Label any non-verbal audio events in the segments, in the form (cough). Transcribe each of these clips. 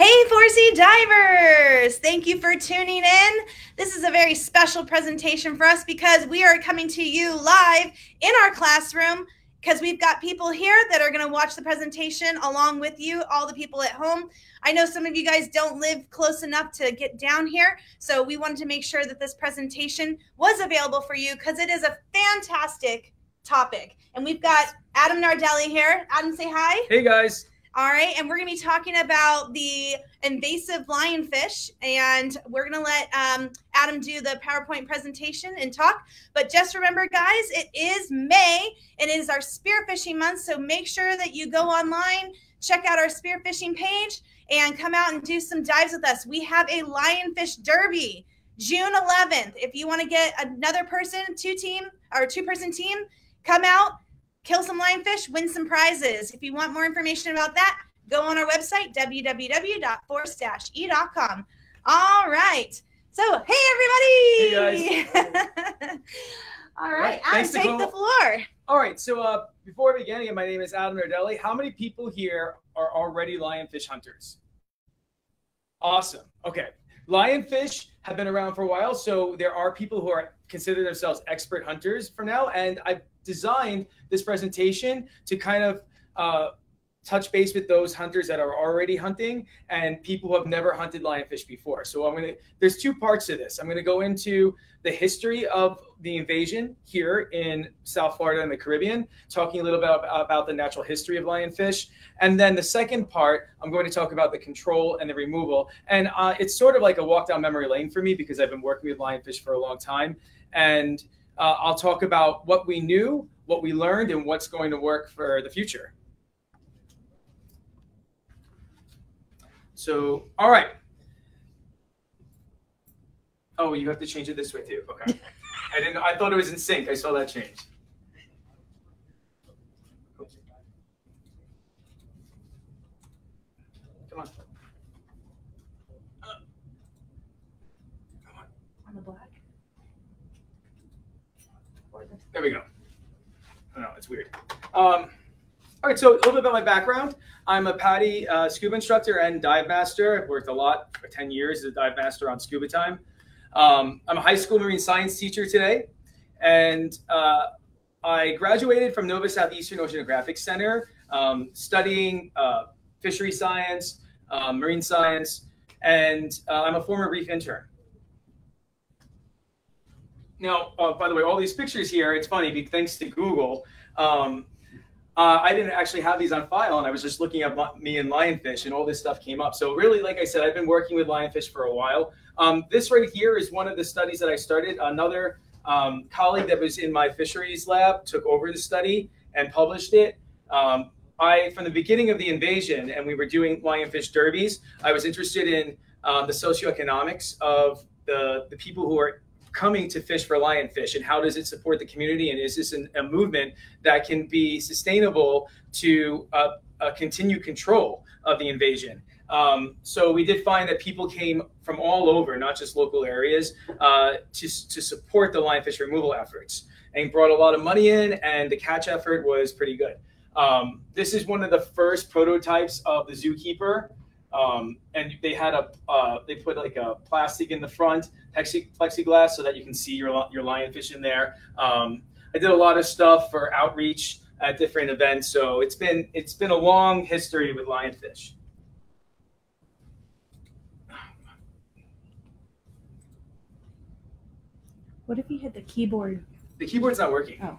Hey, Force-E divers! Thank you for tuning in. This is a very special presentation for us because we are coming to you live in our classroom because we've got people here that are going to watch the presentation along with you, all the people at home. I know some of you guys don't live close enough to get down here, so we wanted to make sure that this presentation was available for you because it is a fantastic topic. And we've got Adam Nardelli here. Adam, say hi. Hey, guys. All right, and we're going to be talking about the invasive lionfish, and we're going to let um, Adam do the PowerPoint presentation and talk. But just remember, guys, it is May, and it is our spearfishing month, so make sure that you go online, check out our spearfishing page, and come out and do some dives with us. We have a lionfish derby June 11th. If you want to get another person, two team or two person team, come out kill some lionfish, win some prizes. If you want more information about that, go on our website, www.force-e.com. All right. So, hey, everybody. Hey, guys. (laughs) All right. Right, Adam, take Nicole. the floor. All right. So uh, before we begin, again, my name is Adam Nardelli. How many people here are already lionfish hunters? Awesome. Okay. Lionfish have been around for a while, so there are people who are consider themselves expert hunters for now, and I've designed this presentation to kind of uh, touch base with those hunters that are already hunting and people who have never hunted lionfish before. So I'm gonna there's two parts to this. I'm gonna go into the history of the invasion here in South Florida and the Caribbean, talking a little bit about, the natural history of lionfish. And then the second part, I'm going to talk about the control and the removal. And uh, it's sort of like a walk down memory lane for me because I've been working with lionfish for a long time. And uh, I'll talk about what we knew, what we learned, and what's going to work for the future. So, all right. Oh, you have to change it this way too. Okay. (laughs) I didn't. I thought it was in sync. I saw that change. Come on. Uh, Come on. On the black. Or the- There we go. I know it's weird. Um, all right, so a little bit about my background. I'm a PADI uh, scuba instructor and dive master. I've worked a lot for 10 years as a dive master on scuba time. Um, I'm a high school marine science teacher today, and uh, I graduated from Nova Southeastern Oceanographic Center, um, studying uh, fishery science, uh, marine science, and uh, I'm a former reef intern. Now, uh, by the way, all these pictures here, it's funny, thanks to Google, um, uh, I didn't actually have these on file, and I was just looking up me and lionfish, and all this stuff came up. So really, like I said, I've been working with lionfish for a while. Um, this right here is one of the studies that I started. Another um, colleague that was in my fisheries lab took over the study and published it. Um, I, from the beginning of the invasion, and we were doing lionfish derbies, I was interested in um, the socioeconomics of the, the people who are coming to fish for lionfish and how does it support the community and is this an, a movement that can be sustainable to uh, uh, continue control of the invasion? Um, so we did find that people came from all over not just local areas uh, to, to support the lionfish removal efforts and brought a lot of money in and the catch effort was pretty good. Um, this is one of the first prototypes of the zookeeper. Um, and they had a uh, they put like a plastic in the front plexi- plexiglass so that you can see your your lionfish in there. Um, I did a lot of stuff for outreach at different events, so it's been it's been a long history with lionfish. What if you hit the keyboard? The keyboard's not working. Oh,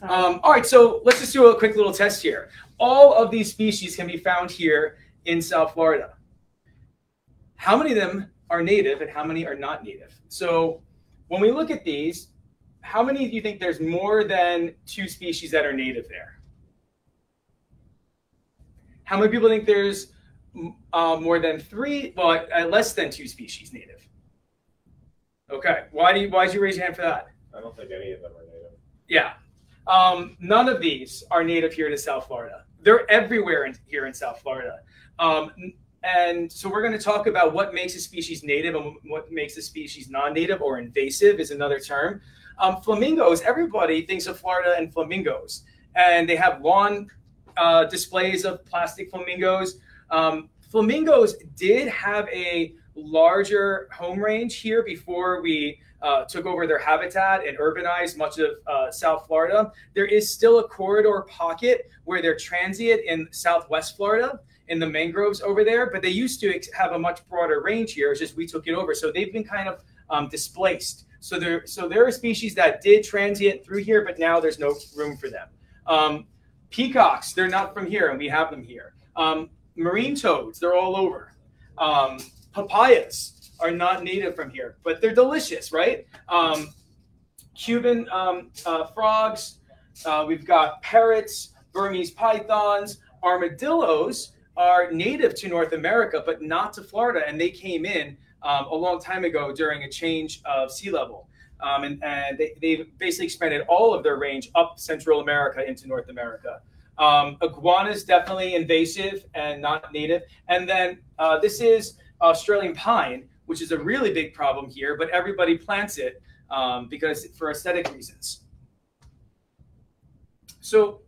sorry. Um, all right, so let's just do a quick little test here. All of these species can be found here in South Florida. How many of them are native and how many are not native? So when we look at these, how many do you think there's more than two species that are native there? How many people think there's uh, more than three, well, uh, less than two species native? Okay, why do you, why did you raise your hand for that? I don't think any of them are native. Yeah. Um, none of these are native here to South Florida. They're everywhere in, here in South Florida. Um, and so we're going to talk about what makes a species native and what makes a species non-native or invasive is another term. Um, flamingos, everybody thinks of Florida and flamingos. And they have lawn uh, displays of plastic flamingos. Um, flamingos did have a larger home range here before we uh, took over their habitat and urbanized much of uh, South Florida. There is still a corridor pocket where they're transient in Southwest Florida in the mangroves over there, but they used to have a much broader range here. It's just we took it over, so they've been kind of um, displaced. So there, so there are species that did transient through here, but now there's no room for them. Um, peacocks, they're not from here, and we have them here. Um, marine toads, they're all over. Um, papayas are not native from here, but they're delicious, right? Um, Cuban um, uh, frogs, uh, we've got parrots, Burmese pythons, armadillos are native to North America, but not to Florida, and they came in um, a long time ago during a change of sea level. Um, and, and they, they've basically expanded all of their range up Central America into North America. Um, iguanas definitely invasive and not native. And then uh, this is Australian pine, which is a really big problem here, but everybody plants it um, because for aesthetic reasons. So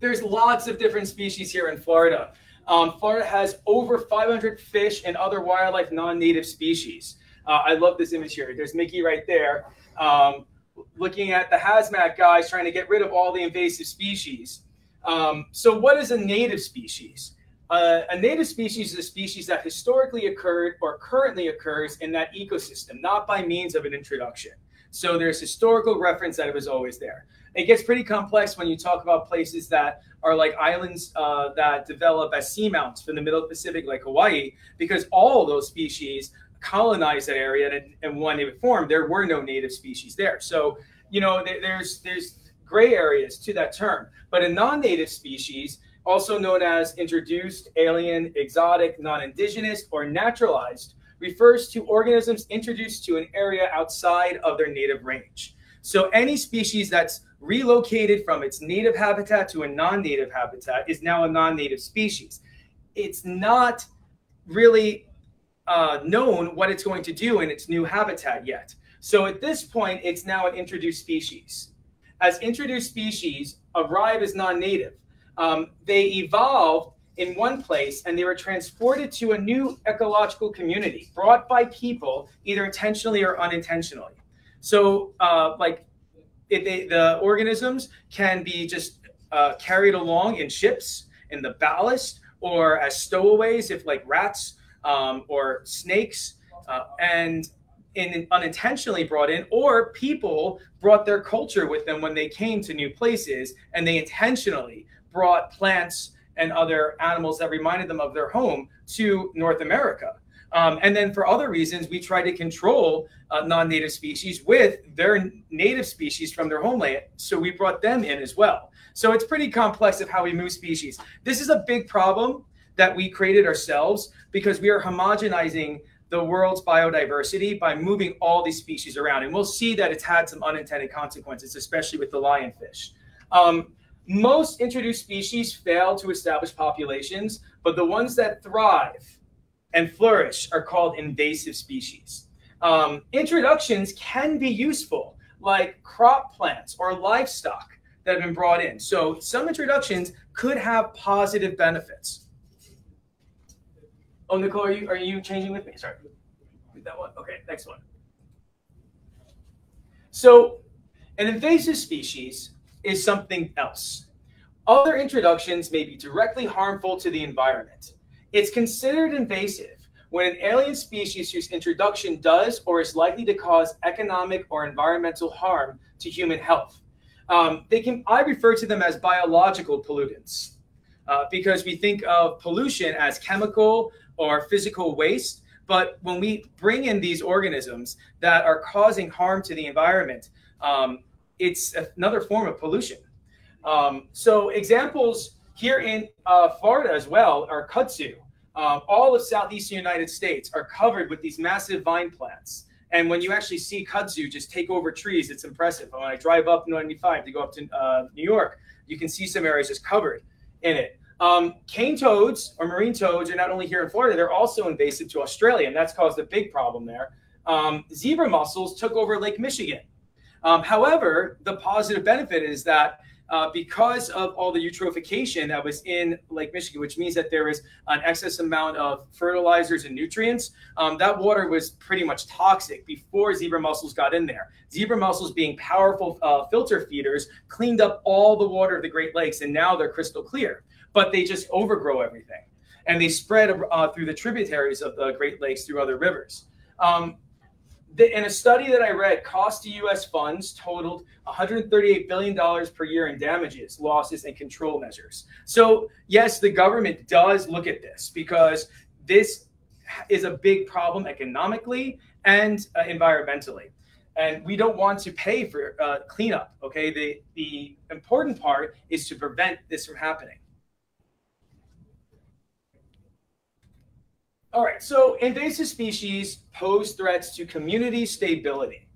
there's lots of different species here in Florida. Um, Florida has over 500 fish and other wildlife non-native species. Uh, I love this image here. There's Mickey right there, um, looking at the hazmat guys trying to get rid of all the invasive species. Um, so what is a native species? Uh, a native species is a species that historically occurred or currently occurs in that ecosystem, not by means of an introduction. So there's historical reference that it was always there. It gets pretty complex when you talk about places that are like islands uh, that develop as seamounts from the middle Pacific, like Hawaii, because all those species colonized that area, and, and when formed, there were no native species there. So you know, there's there's gray areas to that term. But a non-native species, also known as introduced, alien, exotic, non-indigenous, or naturalized, refers to organisms introduced to an area outside of their native range. So any species that's relocated from its native habitat to a non-native habitat is now a non-native species. It's not really uh, known what it's going to do in its new habitat yet. So at this point, it's now an introduced species. As introduced species arrive as non-native, um, they evolved in one place and they were transported to a new ecological community brought by people either intentionally or unintentionally. So uh, like it, they, the organisms can be just uh, carried along in ships in the ballast or as stowaways if like rats um, or snakes uh, and in, unintentionally brought in or people brought their culture with them when they came to new places and they intentionally brought plants and other animals that reminded them of their home to North America. Um, and then for other reasons, we try to control uh, non-native species with their native species from their homeland. So we brought them in as well. So it's pretty complex of how we move species. This is a big problem that we created ourselves because we are homogenizing the world's biodiversity by moving all these species around. And we'll see that it's had some unintended consequences, especially with the lionfish. Um, most introduced species fail to establish populations, but the ones that thrive and flourish are called invasive species. Um, introductions can be useful, like crop plants or livestock that have been brought in. So some introductions could have positive benefits. Oh, Nicole, are you are you changing with me? Sorry, that one. Okay, next one. So, an invasive species is something else. Other introductions may be directly harmful to the environment. It's considered invasive when an alien species whose introduction does or is likely to cause economic or environmental harm to human health. Um, they can I refer to them as biological pollutants uh, because we think of pollution as chemical or physical waste. But when we bring in these organisms that are causing harm to the environment, um, it's another form of pollution. Um, so examples here in uh, Florida as well are kudzu. Um, all of southeastern United States are covered with these massive vine plants. And when you actually see kudzu just take over trees, it's impressive. When I drive up 95 to go up to uh, New York, you can see some areas just covered in it. Um, cane toads or marine toads are not only here in Florida, they're also invasive to Australia, and that's caused a big problem there. Um, zebra mussels took over Lake Michigan. Um, however, the positive benefit is that uh, because of all the eutrophication that was in Lake Michigan, which means that there is an excess amount of fertilizers and nutrients, um, that water was pretty much toxic before zebra mussels got in there. Zebra mussels, being powerful uh, filter feeders, cleaned up all the water of the Great Lakes, and now they're crystal clear. But they just overgrow everything, and they spread uh, through the tributaries of the Great Lakes through other rivers. Um, in a study that I read, cost to U.S. funds totaled 138 billion dollars per year in damages, losses, and control measures. So yes, the government does look at this because this is a big problem economically and uh, environmentally, and we don't want to pay for uh, cleanup. Okay, the the important part is to prevent this from happening. All right, so invasive species pose threats to community stability.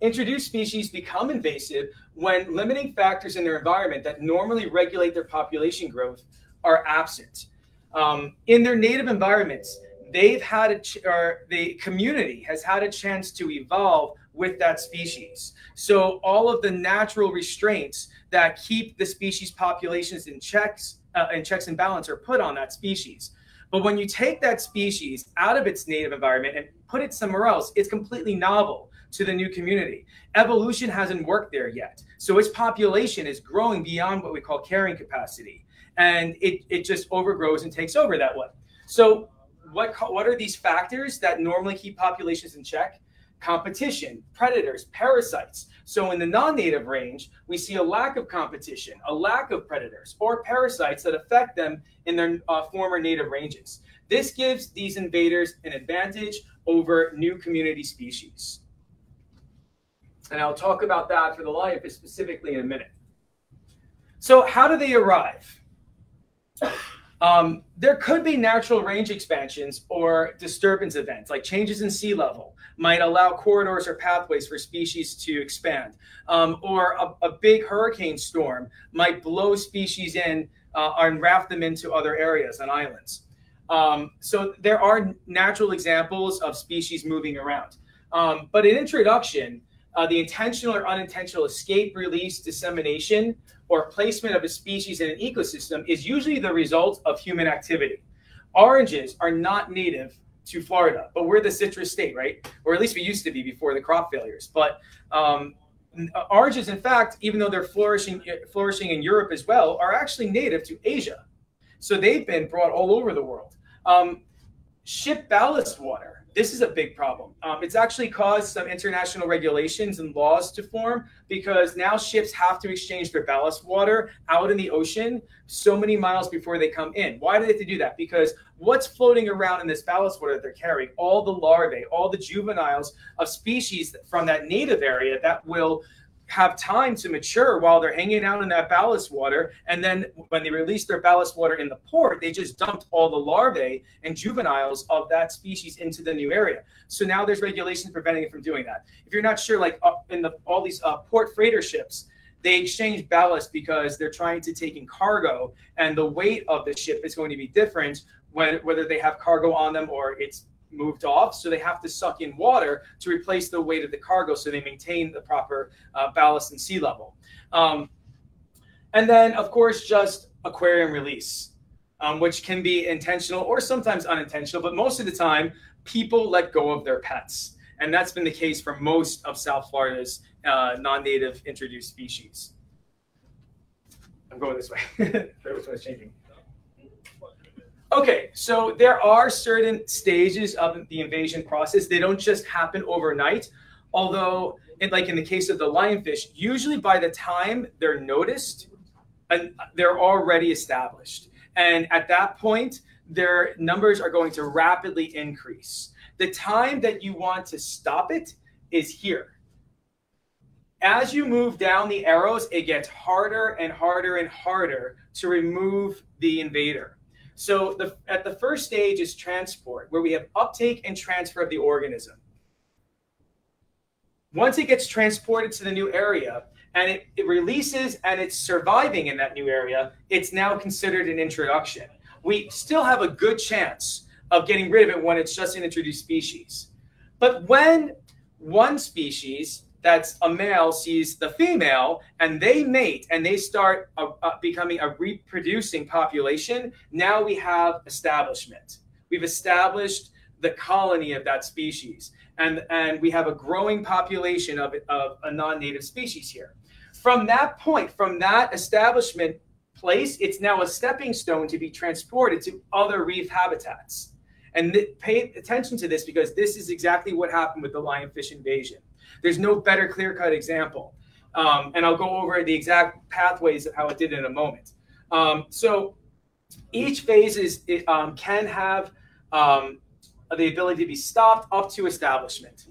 Introduced species become invasive when limiting factors in their environment that normally regulate their population growth are absent. Um, in their native environments, they've had a or the community has had a chance to evolve with that species. So all of the natural restraints that keep the species populations in checks uh, in checks and balance are put on that species. But when you take that species out of its native environment and put it somewhere else, it's completely novel to the new community. Evolution hasn't worked there yet. So its population is growing beyond what we call carrying capacity. And it, it just overgrows and takes over that way. So what, what are these factors that normally keep populations in check? Competition, predators, parasites. So in the non-native range, we see a lack of competition, a lack of predators or parasites that affect them in their uh, former native ranges. This gives these invaders an advantage over new community species. And I'll talk about that for the lionfish specifically in a minute. So how do they arrive? Um, there could be natural range expansions or disturbance events, like changes in sea level, might allow corridors or pathways for species to expand. Um, or a, a, big hurricane storm might blow species in uh, and raft them into other areas and islands. Um, so there are natural examples of species moving around. Um, but in introduction, uh, the intentional or unintentional escape, release, dissemination, or placement of a species in an ecosystem is usually the result of human activity. Oranges are not native to Florida, but we're the citrus state, right? Or at least we used to be before the crop failures. But um, oranges, in fact, even though they're flourishing flourishing in Europe as well, are actually native to Asia. So they've been brought all over the world. Um, ship ballast water this is a big problem. Um, it's actually caused some international regulations and laws to form because now ships have to exchange their ballast water out in the ocean so many miles before they come in. Why do they have to do that? Because what's floating around in this ballast water that they're carrying? All the larvae, all the juveniles of species from that native area that will have time to mature while they're hanging out in that ballast water. And then when they release their ballast water in the port, they just dumped all the larvae and juveniles of that species into the new area. So now there's regulations preventing it from doing that. If you're not sure, like in the all these uh, port freighter ships, they exchange ballast because they're trying to take in cargo, and the weight of the ship is going to be different when, whether they have cargo on them or it's moved off. So they have to suck in water to replace the weight of the cargo so they maintain the proper uh, ballast and sea level. Um, and then, of course, just aquarium release, um, which can be intentional or sometimes unintentional, but most of the time, people let go of their pets. And that's been the case for most of South Florida's uh, non native introduced species. I'm going this way. (laughs) Which one's changing? Okay, so there are certain stages of the invasion process. They don't just happen overnight. Although, in, like in the case of the lionfish, usually by the time they're noticed, and they're already established. And at that point, their numbers are going to rapidly increase. The time that you want to stop it is here. As you move down the arrows, it gets harder and harder and harder to remove the invader. So the, at the first stage is transport, where we have uptake and transfer of the organism. Once it gets transported to the new area and it, it releases and it's surviving in that new area, it's now considered an introduction. We still have a good chance of getting rid of it when it's just an introduced species. But when one species that's a male sees the female and they mate and they start uh, uh, becoming a reproducing population, now we have establishment. We've established the colony of that species. And, and we have a growing population of, of a non-native species here. From that point, from that establishment place, it's now a stepping stone to be transported to other reef habitats. And pay attention to this because this is exactly what happened with the lionfish invasion. There's no better clear cut example. Um, and I'll go over the exact pathways of how it did in a moment. Um, so each phase is, it, um, can have um, the ability to be stopped up to establishment.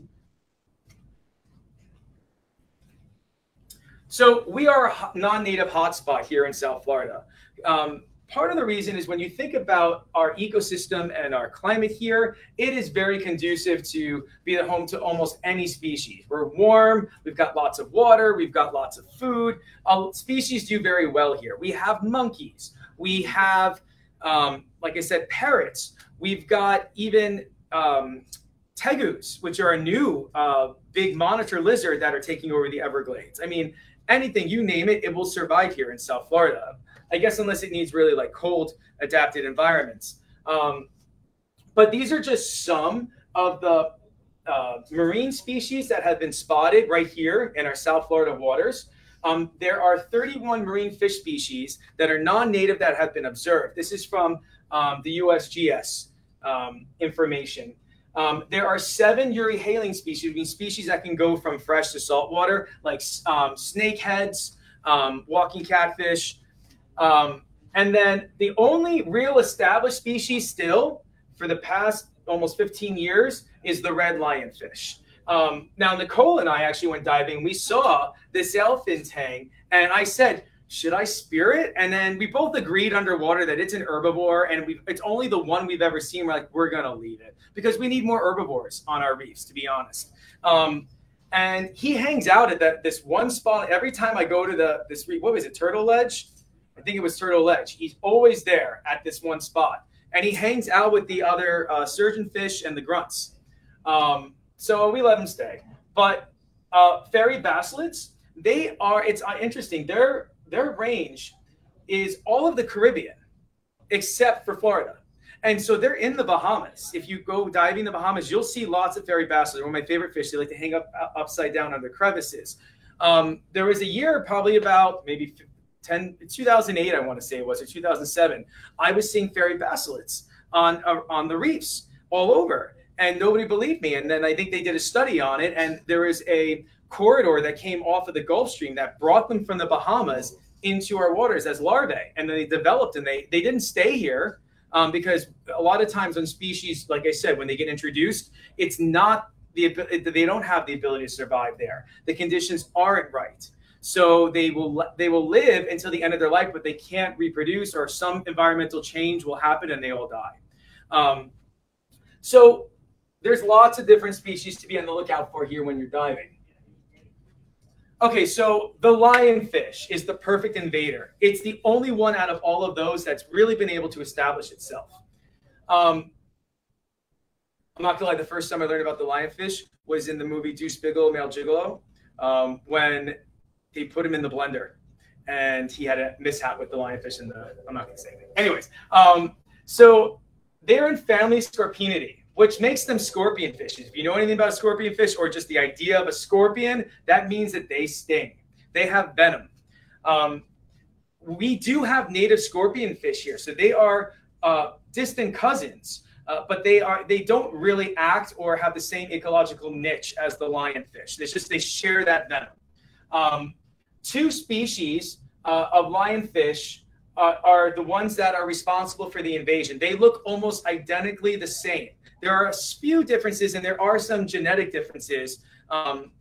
So we are a non-native hotspot here in South Florida. Um, part of the reason is when you think about our ecosystem and our climate here, it is very conducive to be the home to almost any species. We're warm, we've got lots of water, we've got lots of food. Uh, species do very well here. We have monkeys, we have, um, like I said, parrots. We've got even um, tegus, which are a new uh, big monitor lizard that are taking over the Everglades. I mean, anything you name it, it will survive here in South Florida. I guess unless it needs really like cold adapted environments. Um, but these are just some of the uh, marine species that have been spotted right here in our South Florida waters. Um, there are 31 marine fish species that are non-native that have been observed. This is from um, the USGS um, information. Um, there are seven euryhaline species, mean species that can go from fresh to saltwater, like um, snakeheads, um, walking catfish, um, and then the only real established species still for the past almost 15 years is the red lionfish. Um, now, Nicole and I actually went diving. We saw this elfin tang, and I said, should I spear it? And then we both agreed underwater that it's an herbivore, and we it's only the one we've ever seen. We're like, we're gonna leave it because we need more herbivores on our reefs, to be honest. Um, and he hangs out at that this one spot every time I go to the this reef. What was it, Turtle Ledge? I think it was Turtle Ledge. He's always there at this one spot, and he hangs out with the other uh, surgeonfish and the grunts. Um, so we let him stay. But uh, fairy basslets, they are. It's uh, interesting. Their their range is all of the Caribbean, except for Florida. And so they're in the Bahamas. If you go diving the Bahamas, you'll see lots of fairy basslets. They're one of my favorite fish. They like to hang up uh, upside down under crevices. Um, there was a year, probably about maybe 10, 2008, I want to say it was, or 2007, I was seeing fairy basslets on, uh, on the reefs all over. And nobody believed me. And then I think they did a study on it. And there was a corridor that came off of the Gulf Stream that brought them from the Bahamas into our waters as larvae. And then they developed and they, they didn't stay here um, because a lot of times when species, like I said, when they get introduced, it's not the they don't have the ability to survive there. The conditions aren't right. So they will they will live until the end of their life, but they can't reproduce, or some environmental change will happen and they all die. Um, so there's lots of different species to be on the lookout for here when you're diving. Okay, so the lionfish is the perfect invader. It's the only one out of all of those that's really been able to establish itself. Um, I'm not gonna lie, the first time I learned about the lionfish was in the movie Deuce Bigalow, Male Gigolo, um, when they put him in the blender and he had a mishap with the lionfish and the i'm not to say anything. Anyways um, so they're in family scorpionidae which makes them scorpion fishes. If you know anything about a scorpion fish or just the idea of a scorpion that means that they sting. They have venom. Um, we do have native scorpion fish here. So they are uh, distant cousins uh, but they are they don't really act or have the same ecological niche as the lionfish. It's just they share that venom. Um, two species uh, of lionfish uh, are the ones that are responsible for the invasion. They look almost identically the same. There are a few differences, and there are some genetic differences um,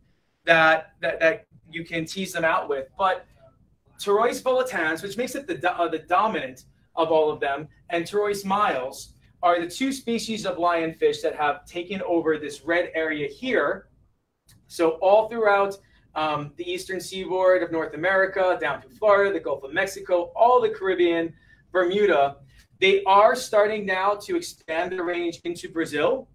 that, that that you can tease them out with. But Pterois volitans, which makes it the, uh, the dominant of all of them, and Pterois miles are the two species of lionfish that have taken over this red area here. So all throughout um, the eastern seaboard of North America, down to Florida, the Gulf of Mexico, all the Caribbean, Bermuda. They are starting now to expand their range into Brazil.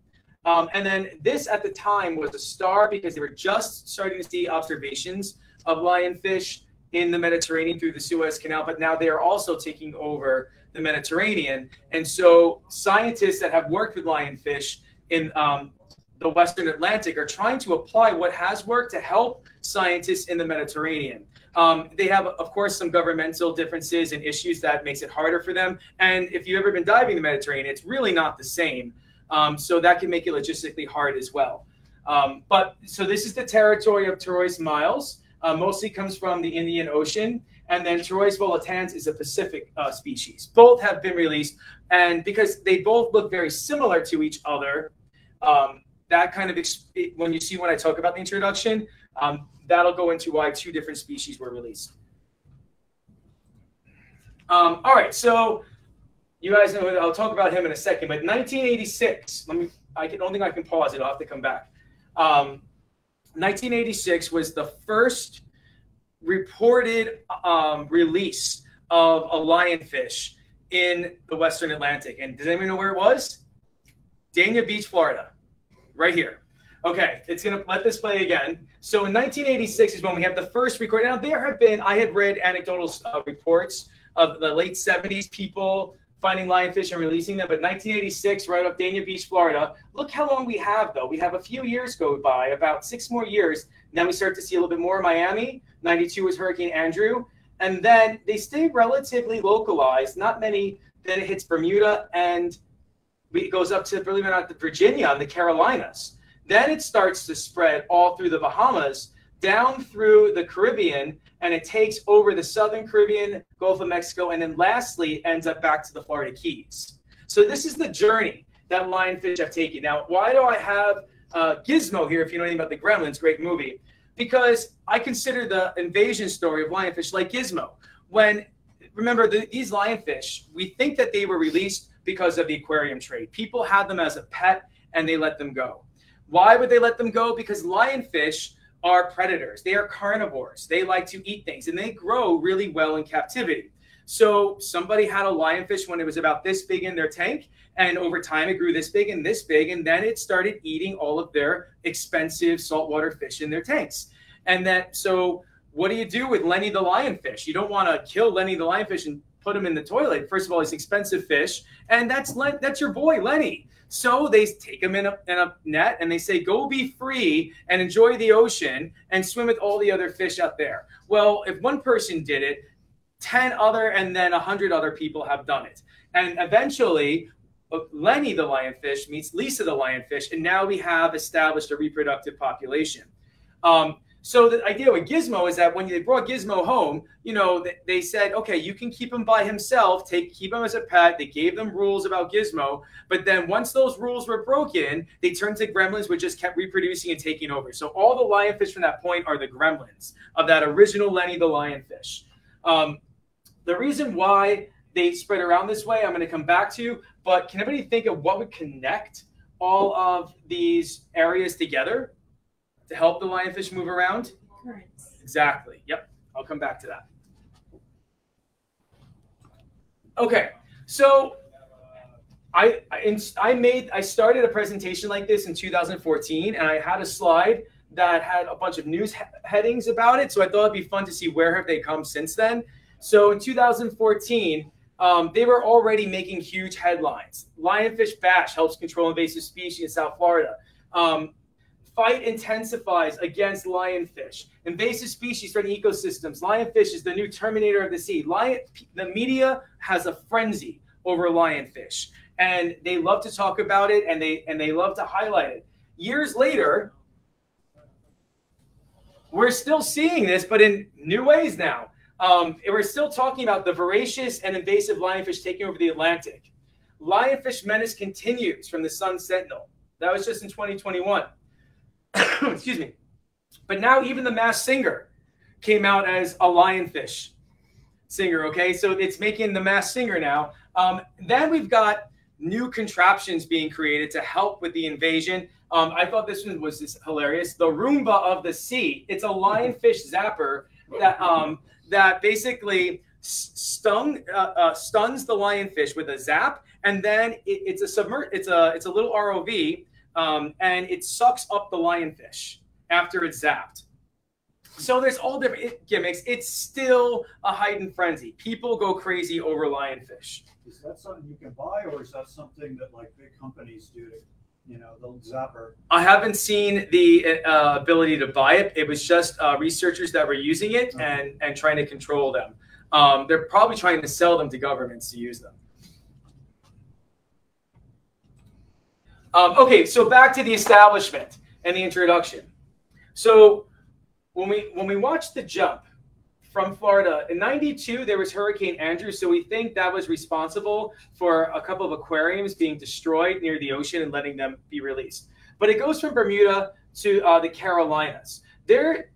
Um, and then this at the time was a star because they were just starting to see observations of lionfish in the Mediterranean through the Suez Canal, but now they are also taking over the Mediterranean. And so scientists that have worked with lionfish in um, the Western Atlantic are trying to apply what has worked to help scientists in the Mediterranean. Um, they have, of course, some governmental differences and issues that makes it harder for them. And if you've ever been diving the Mediterranean, it's really not the same. Um, so that can make it logistically hard as well. Um, but so this is the territory of Pterois miles. Uh, mostly comes from the Indian Ocean. And then Pterois volitans is a Pacific uh, species. Both have been released. And because they both look very similar to each other, um, that kind of, when you see when I talk about the introduction, um, that'll go into why two different species were released. Um, all right, so you guys know, I'll talk about him in a second, but 1986, let me, I can, don't think I can pause it, I'll have to come back. Um, 1986 was the first reported um, release of a lionfish in the Western Atlantic. And does anyone know where it was? Dania Beach, Florida, right here. Okay, it's to let this play again. So in 1986 is when we have the first record. Now, there have been, I had read anecdotal uh, reports of the late 70s people finding lionfish and releasing them. But 1986, right off Dania Beach, Florida. Look how long we have, though. We have a few years go by, about six more years. Then we start to see a little bit more Miami. 92 was Hurricane Andrew. And then they stay relatively localized, not many. Then it hits Bermuda and it goes up to, believe it or not, the Virginia and the Carolinas. Then it starts to spread all through the Bahamas, down through the Caribbean, and it takes over the southern Caribbean, Gulf of Mexico, and then lastly ends up back to the Florida Keys. So this is the journey that lionfish have taken. Now, why do I have uh, Gizmo here? If you know anything about the Gremlins, great movie, because I consider the invasion story of lionfish like Gizmo. When remember the, these lionfish, we think that they were released because of the aquarium trade. People had them as a pet and they let them go. Why would they let them go? Because lionfish are predators. They are carnivores. They like to eat things and they grow really well in captivity. So somebody had a lionfish when it was about this big in their tank, and over time it grew this big and this big, and then it started eating all of their expensive saltwater fish in their tanks. And that so what do you do with Lenny the lionfish? You don't want to kill Lenny the lionfish and put him in the toilet. First of all, he's expensive fish, and that's that's your boy Lenny. So they take him in a, in a net and they say, go be free and enjoy the ocean and swim with all the other fish out there. Well, if one person did it, 10 other and then a 100 other people have done it. And eventually, uh, Lenny the lionfish meets Lisa the lionfish, and now we have established a reproductive population. Um, so the idea with Gizmo is that when they brought Gizmo home, you know, they said, okay, you can keep him by himself, take keep him as a pet. They gave them rules about Gizmo, but then once those rules were broken, they turned to gremlins, which just kept reproducing and taking over. So all the lionfish from that point are the gremlins of that original Lenny the lionfish. Um, the reason why they spread around this way, I'm going to come back to, but can anybody think of what would connect all of these areas together? To help the lionfish move around? Currents. Exactly. Yep. I'll come back to that. Okay. So I, I, I made I started a presentation like this in 2014 and I had a slide that had a bunch of news he headings about it. So I thought it'd be fun to see where have they come since then. So in 2014, um, they were already making huge headlines. Lionfish bash helps control invasive species in South Florida. Um, fight intensifies against lionfish. Invasive species threatening ecosystems. Lionfish is the new terminator of the sea. Lion, the media has a frenzy over lionfish, and they love to talk about it, and they and they love to highlight it. Years later, we're still seeing this, but in new ways now. Um, we're still talking about the voracious and invasive lionfish taking over the Atlantic. Lionfish menace continues from the Sun Sentinel. That was just in 2021. (coughs) excuse me. But now even the Masked Singer came out as a lionfish singer. Okay, so it's making the Masked Singer now. Um, then we've got new contraptions being created to help with the invasion. Um, I thought this one was just hilarious. The Roomba of the sea. It's a lionfish zapper that um, that basically stung uh, uh, stuns the lionfish with a zap, and then it, it's a submer- It's a it's a little ROV um, and it sucks up the lionfish after it's zapped. So there's all different gimmicks. It's still a heightened frenzy. People go crazy over lionfish. Is that something you can buy, or is that something that like big companies do to, you know, the zapper? I haven't seen the uh, ability to buy it. It was just uh, researchers that were using it okay. and and trying to control them. Um, they're probably trying to sell them to governments to use them. Um, okay, so back to the establishment and the introduction. So when we when we watched the jump from Florida in '92, there was Hurricane Andrew, so we think that was responsible for a couple of aquariums being destroyed near the ocean and letting them be released. But it goes from Bermuda to uh, the Carolinas. There,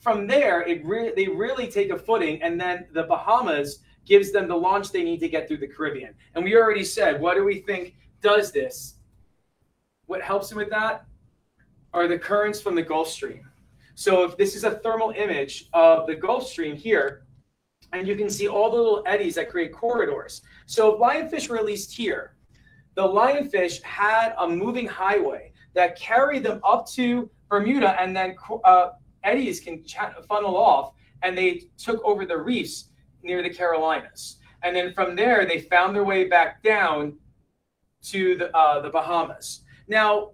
from there, it re- they really take a footing, and then the Bahamas gives them the launch they need to get through the Caribbean. And we already said, what do we think does this? What helps with that are the currents from the Gulf Stream. So if this is a thermal image of the Gulf Stream here, and you can see all the little eddies that create corridors. So if lionfish were released here, the lionfish had a moving highway that carried them up to Bermuda, and then uh, eddies can funnel off, and they took over the reefs near the Carolinas. And then from there, they found their way back down to the, uh, the Bahamas. Now,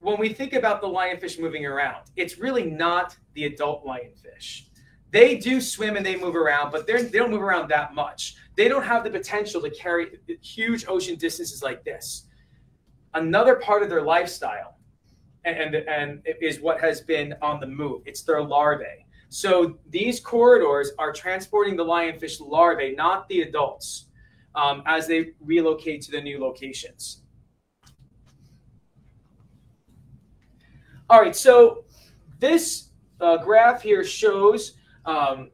when we think about the lionfish moving around, it's really not the adult lionfish. They do swim and they move around, but they don't move around that much. They don't have the potential to carry huge ocean distances like this. Another part of their lifestyle and, and, is what has been on the move. It's their larvae. So these corridors are transporting the lionfish larvae, not the adults, um, as they relocate to the new locations. All right, so this uh, graph here shows um,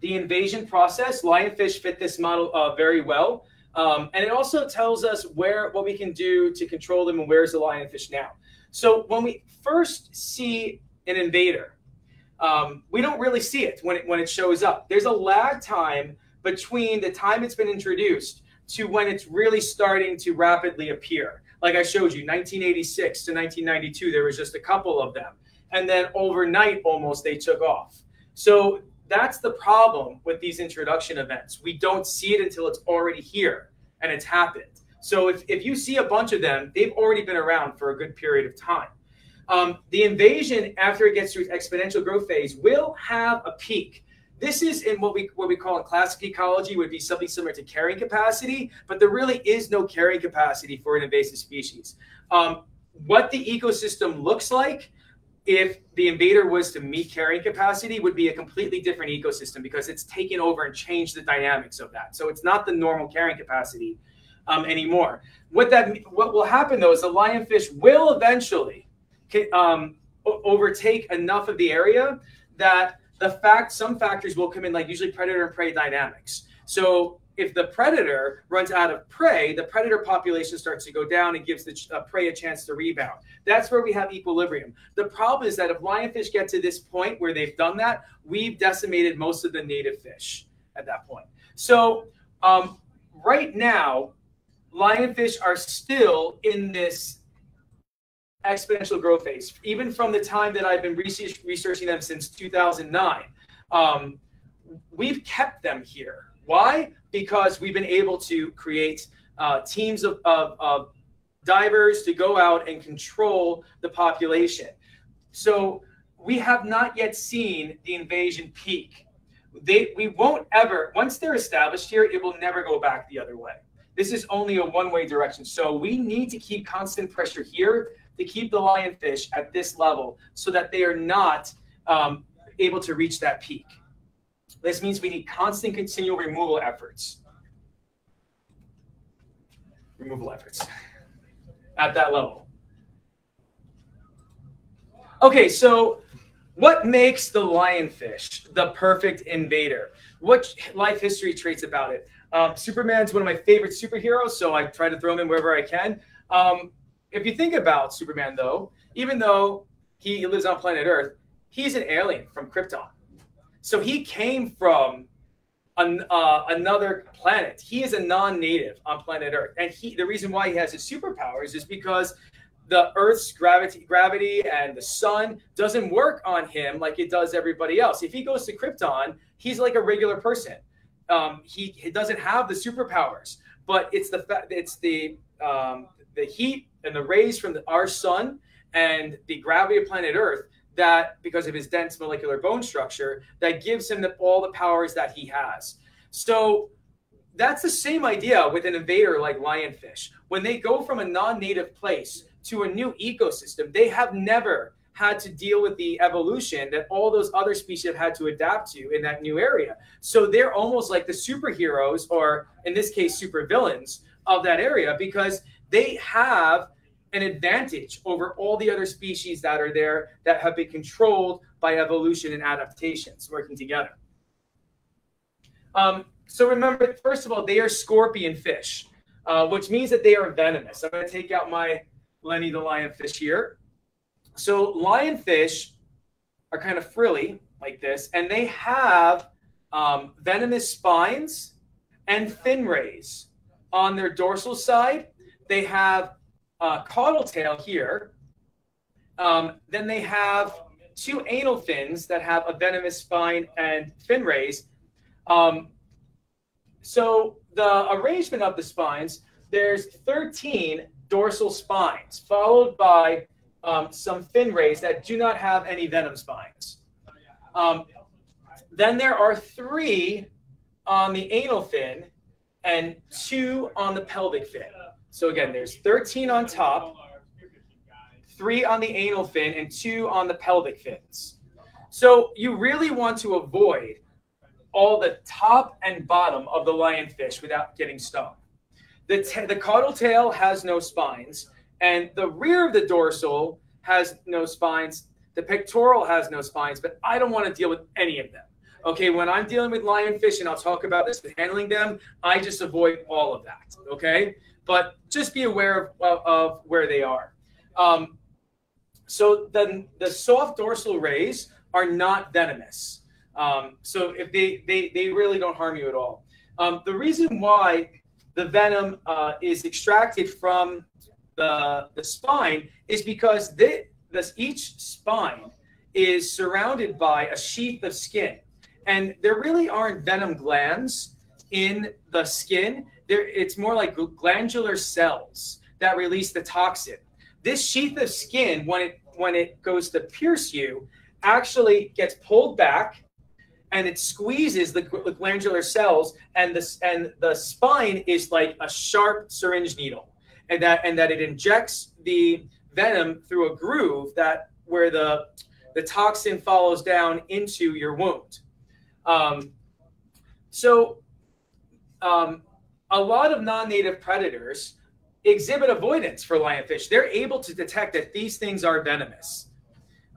the invasion process. Lionfish fit this model uh, very well. Um, and it also tells us where what we can do to control them and where's the lionfish now. So when we first see an invader, um, we don't really see it when it when it shows up. There's a lag time between the time it's been introduced to when it's really starting to rapidly appear like I showed you, 1986 to 1992, there was just a couple of them. And then overnight, almost, they took off. So that's the problem with these introduction events. We don't see it until it's already here and it's happened. So if, if you see a bunch of them, they've already been around for a good period of time. Um, the invasion, after it gets to its exponential growth phase, will have a peak. This is in what we what we call in classic ecology would be something similar to carrying capacity, but there really is no carrying capacity for an invasive species. Um, what the ecosystem looks like if the invader was to meet carrying capacity would be a completely different ecosystem because it's taken over and changed the dynamics of that. So it's not the normal carrying capacity um, anymore. What that what will happen though is the lionfish will eventually um, overtake enough of the area that the fact some factors will come in, like usually predator and prey dynamics. So if the predator runs out of prey, the predator population starts to go down and gives the uh, prey a chance to rebound. That's where we have equilibrium. The problem is that if lionfish get to this point where they've done that, we've decimated most of the native fish at that point. So um, right now, lionfish are still in this exponential growth phase, even from the time that I've been research, researching them since 2009. Um, we've kept them here. Why? Because we've been able to create uh, teams of, of, of divers to go out and control the population. So we have not yet seen the invasion peak. They, we won't ever, once they're established here, it will never go back the other way. This is only a one way direction. So we need to keep constant pressure here to keep the lionfish at this level so that they are not um, able to reach that peak. This means we need constant continual removal efforts. Removal efforts at that level. Okay, so what makes the lionfish the perfect invader? What life history traits about it? Um, Superman's one of my favorite superheroes, so I try to throw him in wherever I can. Um, if you think about Superman, though, even though he lives on planet Earth, he's an alien from Krypton. So he came from an, uh, another planet. He is a non-native on planet Earth, and he the reason why he has his superpowers is because the Earth's gravity, gravity and the sun doesn't work on him like it does everybody else. If he goes to Krypton, he's like a regular person. Um, he, he, doesn't have the superpowers, but it's the it's the um, the heat and the rays from the, our sun and the gravity of planet Earth that because of his dense molecular bone structure that gives him the, all the powers that he has. So that's the same idea with an invader like lionfish. When they go from a non-native place to a new ecosystem, they have never had to deal with the evolution that all those other species have had to adapt to in that new area. So they're almost like the superheroes, or in this case, supervillains of that area, because they have an advantage over all the other species that are there that have been controlled by evolution and adaptations working together. Um, so remember, first of all, they are scorpion fish, uh, which means that they are venomous. I'm going to take out my Lenny the lionfish here. So lionfish are kind of frilly like this, and they have um, venomous spines and fin rays on their dorsal side. They have a caudal tail here. Um, then they have two anal fins that have a venomous spine and fin rays. Um, so the arrangement of the spines, there's 13 dorsal spines, followed by um, some fin rays that do not have any venom spines. Um, then there are three on the anal fin and two on the pelvic fin. So again, there's 13 on top, three on the anal fin, and two on the pelvic fins. So you really want to avoid all the top and bottom of the lionfish without getting stung. The, the caudal tail has no spines, and the rear of the dorsal has no spines. The pectoral has no spines, but I don't want to deal with any of them. Okay, when I'm dealing with lionfish, and I'll talk about this with handling them, I just avoid all of that. Okay, but just be aware of, of, where they are. Um, so then the soft dorsal rays are not venomous. Um, so if they, they, they really don't harm you at all. Um, the reason why the venom uh, is extracted from the, the spine is because this, this, each spine is surrounded by a sheath of skin. And there really aren't venom glands in the skin. There, it's more like glandular cells that release the toxin. This sheath of skin, when it when it goes to pierce you, actually gets pulled back and it squeezes the, the glandular cells and the, and the spine is like a sharp syringe needle and that and that it injects the venom through a groove that where the the toxin follows down into your wound um, so um, a lot of non-native predators exhibit avoidance for lionfish they're able to detect that these things are venomous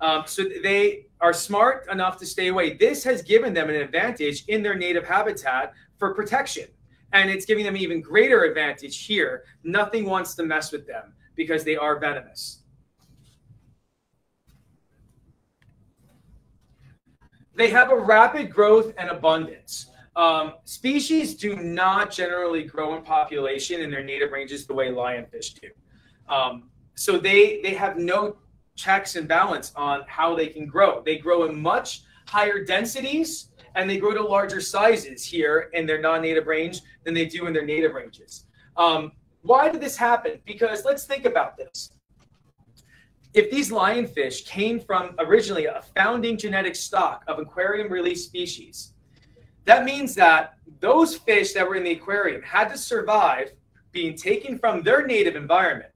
um, so they are smart enough to stay away. This has given them an advantage in their native habitat for protection. And it's giving them even greater advantage here. Nothing wants to mess with them because they are venomous. They have a rapid growth and abundance. Um, species do not generally grow in population in their native ranges the way lionfish do. Um, so they they have no checks and balance on how they can grow. They grow in much higher densities and they grow to larger sizes here in their non-native range than they do in their native ranges. Um, why did this happen? Because let's think about this. If these lionfish came from originally a founding genetic stock of aquarium released species, that means that those fish that were in the aquarium had to survive being taken from their native environment,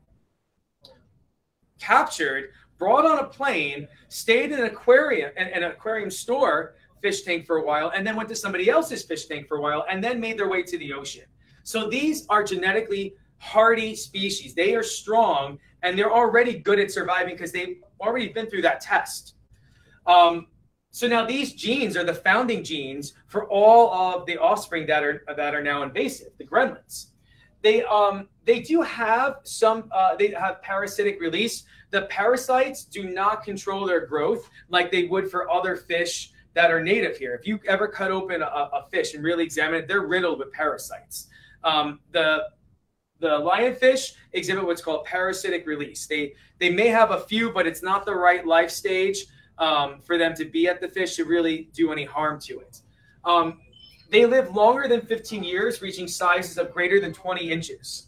captured, brought on a plane, stayed in an aquarium, in an aquarium store fish tank for a while, and then went to somebody else's fish tank for a while, and then made their way to the ocean. So these are genetically hardy species. They are strong and they're already good at surviving because they've already been through that test. Um, so now these genes are the founding genes for all of the offspring that are that are now invasive, the gremlins. They um they do have some uh, they have parasitic release, the parasites do not control their growth like they would for other fish that are native here. If you ever cut open a, a fish and really examine it, they're riddled with parasites. Um, the the lionfish exhibit what's called parasitic release. They they may have a few, but it's not the right life stage um, for them to be at the fish to really do any harm to it. Um, they live longer than 15 years, reaching sizes of greater than 20 inches.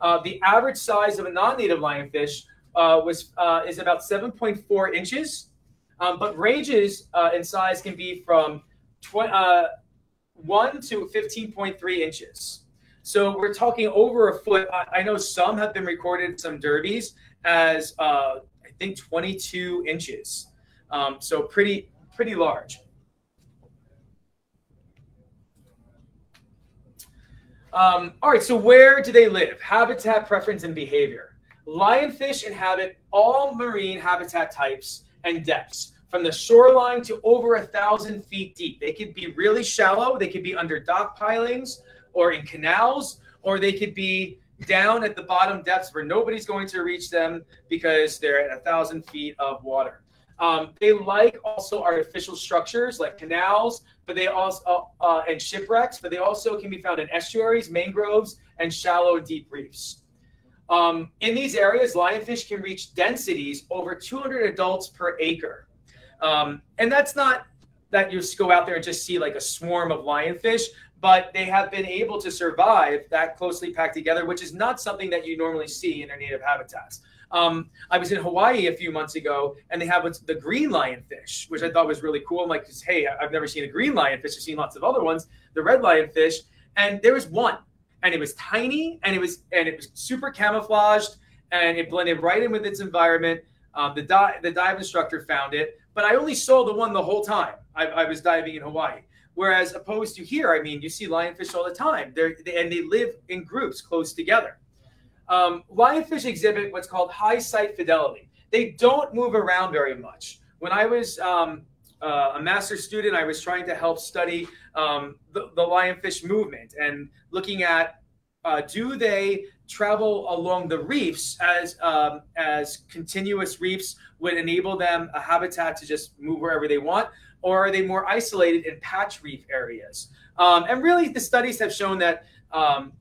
Uh, the average size of a non-native lionfish uh, was uh, is about 7.4 inches, um, but ranges uh, in size can be from uh, 1 to 15.3 inches. So we're talking over a foot. I, I know some have been recorded, some derbies, as uh, I think 22 inches. Um, so pretty, pretty large. Um, all right, so where do they live? Habitat, preference, and behavior. Lionfish inhabit all marine habitat types and depths, from the shoreline to over a thousand feet deep. They could be really shallow, they could be under dock pilings or in canals, or they could be down at the bottom depths where nobody's going to reach them because they're at a thousand feet of water. Um, they like also artificial structures like canals, but they also uh, uh, and shipwrecks, but they also can be found in estuaries, mangroves, and shallow deep reefs. Um, in these areas, lionfish can reach densities over 200 adults per acre, um, and that's not that you just go out there and just see like a swarm of lionfish, but they have been able to survive that closely packed together, which is not something that you normally see in their native habitats. Um, I was in Hawaii a few months ago, and they have the green lionfish, which I thought was really cool. I'm like, hey, I've never seen a green lionfish. I've seen lots of other ones, the red lionfish, and there was one, and it was tiny, and it was and it was super camouflaged, and it blended right in with its environment. Um, the dive the dive instructor found it, but I only saw the one the whole time I, I was diving in Hawaii. Whereas opposed to here, I mean, you see lionfish all the time. They're, they, and they live in groups close together. Um, lionfish exhibit what's called high sight fidelity. They don't move around very much. When I was um, uh, a master student, I was trying to help study um, the, the, lionfish movement and looking at uh, do they travel along the reefs as um, as continuous reefs would enable them a habitat to just move wherever they want, or are they more isolated in patch reef areas? Um, and really, the studies have shown that um,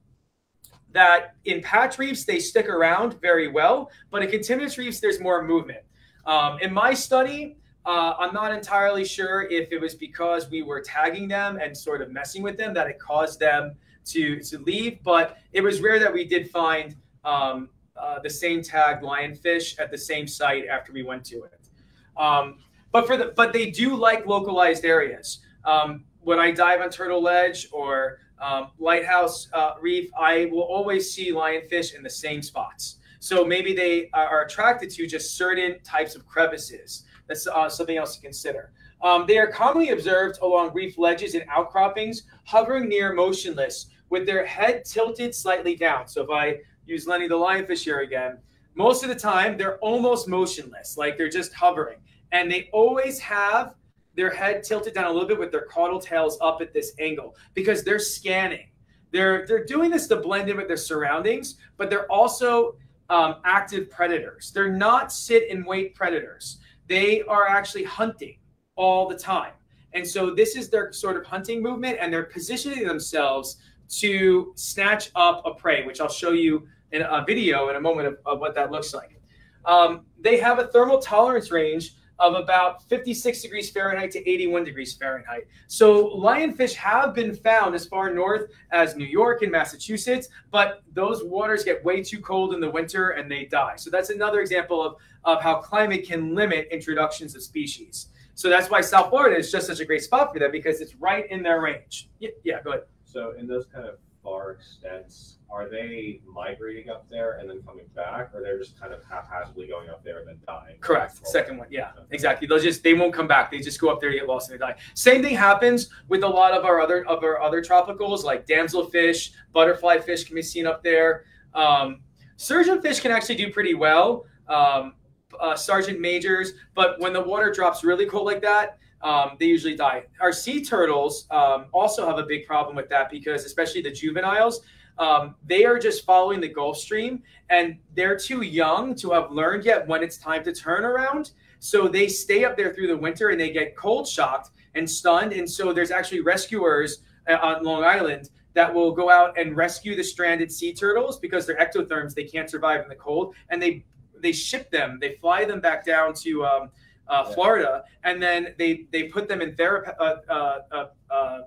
that in patch reefs they stick around very well, but in continuous reefs there's more movement. Um, in my study, uh, I'm not entirely sure if it was because we were tagging them and sort of messing with them that it caused them to to leave, but it was rare that we did find um, uh, the same tagged lionfish at the same site after we went to it. Um, but for the but they do like localized areas. Um, when I dive on Turtle Ledge or um, Lighthouse uh, Reef, I will always see lionfish in the same spots. So maybe they are attracted to just certain types of crevices. That's uh, something else to consider. Um, they are commonly observed along reef ledges and outcroppings, hovering near motionless, with their head tilted slightly down. So if I use Lenny the lionfish here again, most of the time they're almost motionless, like they're just hovering and they always have their head tilted down a little bit with their caudal tails up at this angle because they're scanning. They're they're doing this to blend in with their surroundings, but they're also um, active predators. They're not sit and wait predators. They are actually hunting all the time. And so this is their sort of hunting movement, and they're positioning themselves to snatch up a prey, which I'll show you in a video in a moment of, of what that looks like. Um, they have a thermal tolerance range of about 56 degrees Fahrenheit to 81 degrees Fahrenheit. So lionfish have been found as far north as New York and Massachusetts, but those waters get way too cold in the winter and they die. So that's another example of, of how climate can limit introductions of species. So that's why South Florida is just such a great spot for them because it's right in their range. Yeah, yeah go ahead. So in those kind of far extents, are they migrating up there and then coming back, or they're just kind of haphazardly going up there and then dying? Correct. Second one, yeah, exactly. They'll just they won't come back. They just go up there, get lost, and they die. Same thing happens with a lot of our other of our other tropicals, like damselfish, butterfly fish can be seen up there. Um, surgeonfish can actually do pretty well. Um, uh, sergeant majors, but when the water drops really cold like that, um, they usually die. Our sea turtles um, also have a big problem with that because, especially the juveniles, um, they are just following the Gulf Stream and they're too young to have learned yet when it's time to turn around. So they stay up there through the winter and they get cold shocked and stunned. And so there's actually rescuers uh, on Long Island that will go out and rescue the stranded sea turtles because they're ectotherms. They can't survive in the cold, and they they ship them. They fly them back down to um, uh, Florida, and then they they put them in therapy uh, uh, uh, uh,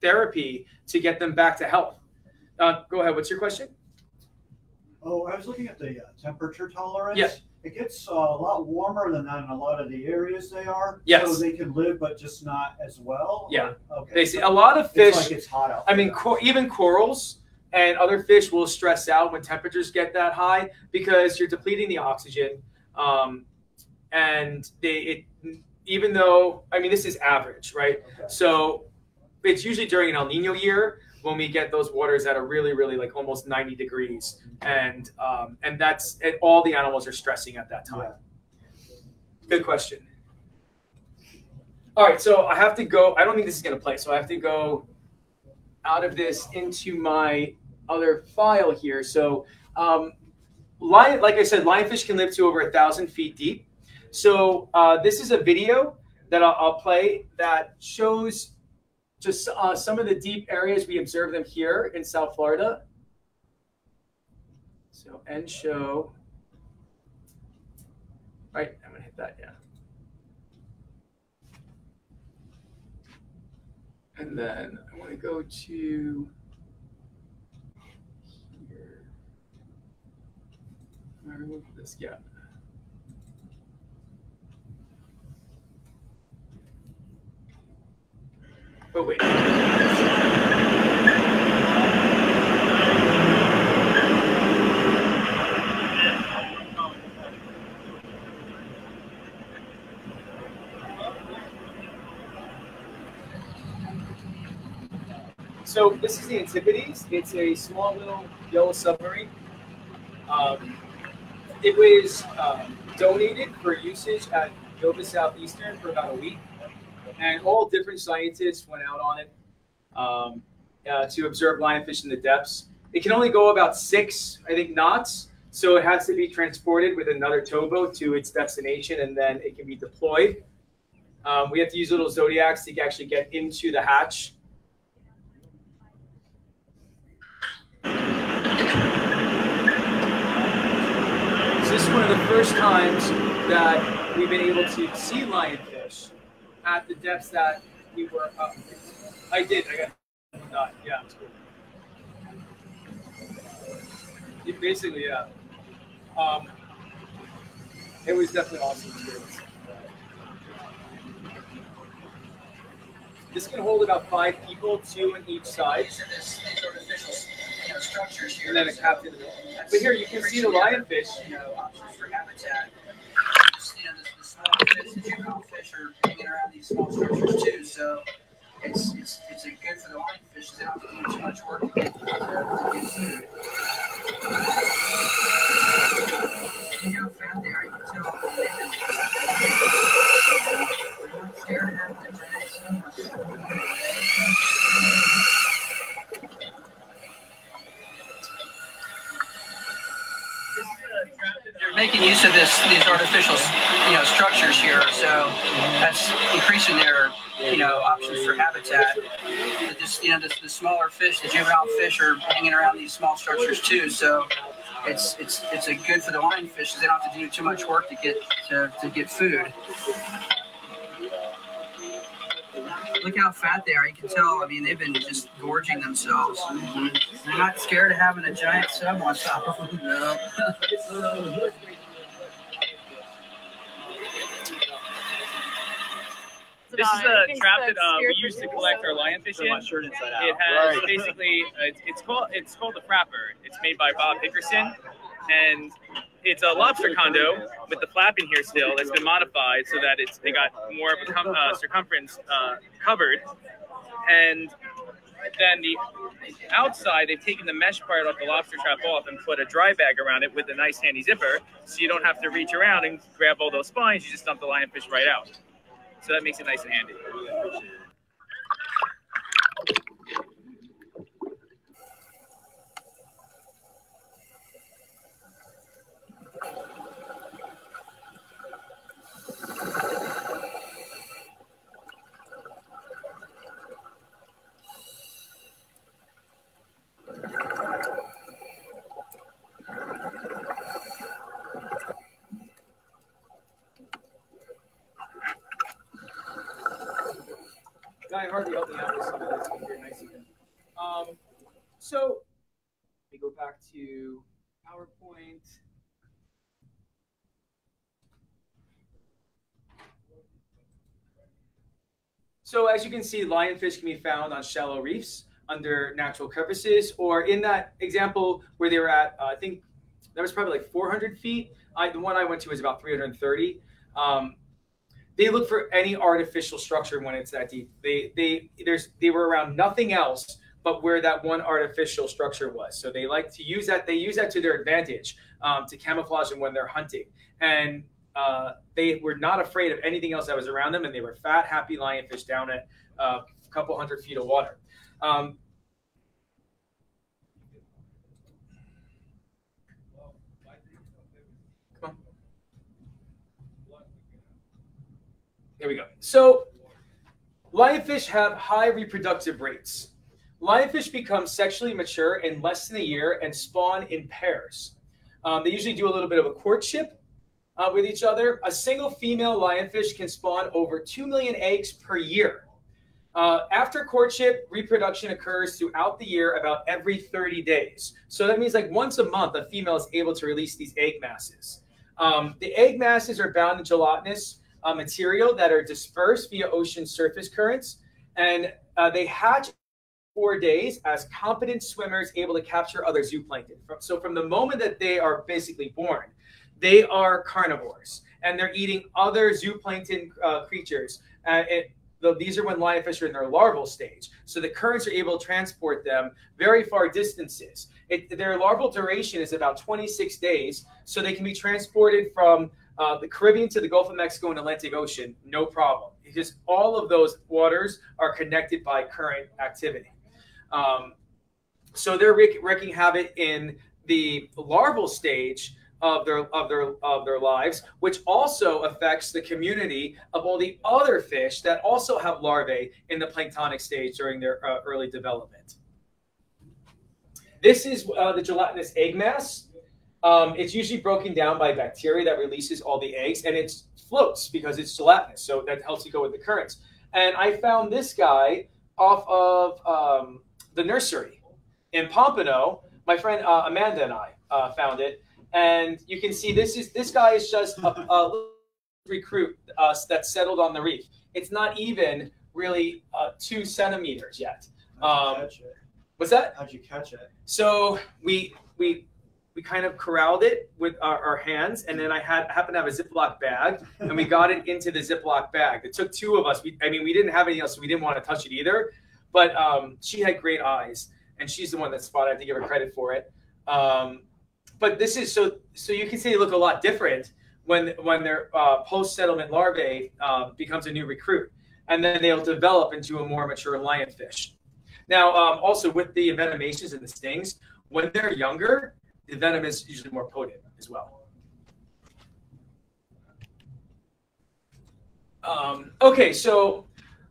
therapy to get them back to health. Uh, go ahead. What's your question? Oh, I was looking at the uh, temperature tolerance. Yeah. It gets uh, a lot warmer than that in a lot of the areas they are. Yes. So they can live, but just not as well. Yeah. Okay. They see a lot of fish. It's like it's hot out. I mean, cor- even corals and other fish will stress out when temperatures get that high because you're depleting the oxygen. Um, and they, it, even though, I mean, this is average, right? Okay. So it's usually during an El Nino year when we get those waters that are really, really like almost 90 degrees, and um, and that's and all the animals are stressing at that time. Good question. All right, so I have to go. I don't think this is going to play, so I have to go out of this into my other file here. So, um, lion, like I said, lionfish can live to over a thousand feet deep. So uh, this is a video that I'll, I'll play that shows just uh, some of the deep areas we observe them here in South Florida. So end show. Right, I'm gonna hit that, yeah. And then I want to go to here. I remove this? Yeah. Wait. So this is the Antipodes. It's a small little yellow submarine. Um, it was uh, donated for usage at Nova Southeastern for about a week, and all different scientists went out on it um, uh, to observe lionfish in the depths. It can only go about six, I think, knots, so it has to be transported with another towboat to its destination, and then it can be deployed. Um, we have to use little zodiacs to actually get into the hatch. So this is one of the first times that we've been able to see lionfish at the depths that we were up. I did. I got done. Yeah. It basically, yeah. Um, it was definitely awesome experience. This can hold about five people, two on each side, and then a captain. But here you can see the lionfish. You know, the, the small fish, uh, the juvenile fish are hanging around these small structures too, so it's it's it's a good for the lionfish. They don't have to do too much work to get, to, to get food. You know, found there, you can tell they're not to have the giant They're making use of this these artificial you know structures here, so that's increasing their you know options for habitat. The, just, you know the, the smaller fish, the juvenile fish, are hanging around these small structures too. So it's it's it's a good for the lionfish they don't have to do too much work to get to, to get food. Look how fat they are. You can tell. I mean, they've been just gorging themselves. They're not scared of having a giant sub on top of them. (laughs) This is a trap that uh, we used to collect our lionfish in. It has basically uh, it's, it's called it's called the Frapper. It's made by Bob Hickerson, and it's a lobster condo with the flap in here still that's been modified so that it's they got more of a com- uh, circumference uh, covered, and then the outside they've taken the mesh part of the lobster trap off and put a dry bag around it with a nice handy zipper, so you don't have to reach around and grab all those spines. You just dump the lionfish right out. So that makes it nice and handy. I hardly helped me out with some of this. Very nice. Um, so let me go back to PowerPoint. So as you can see, lionfish can be found on shallow reefs under natural crevices, or in that example where they were at, uh, I think that was probably like 400 feet. I, the one I went to was about 330. Um, they look for any artificial structure when it's that deep. They they there's they were around nothing else but where that one artificial structure was. So they like to use that. They use that to their advantage um, to camouflage them when they're hunting. And uh, they were not afraid of anything else that was around them, and they were fat, happy lionfish down at uh, a couple hundred feet of water. Um, There we go. So lionfish have high reproductive rates. Lionfish become sexually mature in less than a year and spawn in pairs. Um, they usually do a little bit of a courtship uh, with each other. A single female lionfish can spawn over 2 million eggs per year. Uh, after courtship, reproduction occurs throughout the year about every 30 days. So that means like once a month, a female is able to release these egg masses. Um, the egg masses are bound in gelatinous uh, material that are dispersed via ocean surface currents, and uh, they hatch four days as competent swimmers able to capture other zooplankton. So from the moment that they are basically born, they are carnivores and they're eating other zooplankton uh, creatures. Uh, it, the, these are when lionfish are in their larval stage. So the currents are able to transport them very far distances. It, their larval duration is about 26 days, so they can be transported from uh, the Caribbean to the Gulf of Mexico and Atlantic Ocean, no problem. Because all of those waters are connected by current activity. Um, so they're wreaking havoc in the larval stage of their of their of their lives, which also affects the community of all the other fish that also have larvae in the planktonic stage during their uh, early development. This is uh, the gelatinous egg mass. Um, it's usually broken down by bacteria that releases all the eggs, and it floats because it's gelatinous, so that helps you go with the currents. And I found this guy off of um, the nursery in Pompano. My friend uh, Amanda and I uh, found it, and you can see this is this guy is just a, a recruit uh, that settled on the reef. It's not even really uh, two centimeters yet. Um, what's that? How'd you catch it? So we we we kind of corralled it with our, our, hands, and then I had happened to have a Ziploc bag, and we got it into the Ziploc bag. It took two of us. We, I mean, we didn't have anything else, so we didn't want to touch it either. But um, she had great eyes, and she's the one that spotted. I have to give her credit for it. Um, but this is so so you can see they look a lot different when when their uh, post settlement larvae uh, becomes a new recruit, and then they'll develop into a more mature lionfish. Now, um, also with the envenomations and the stings, when they're younger, the venom is usually more potent as well. Um, okay, so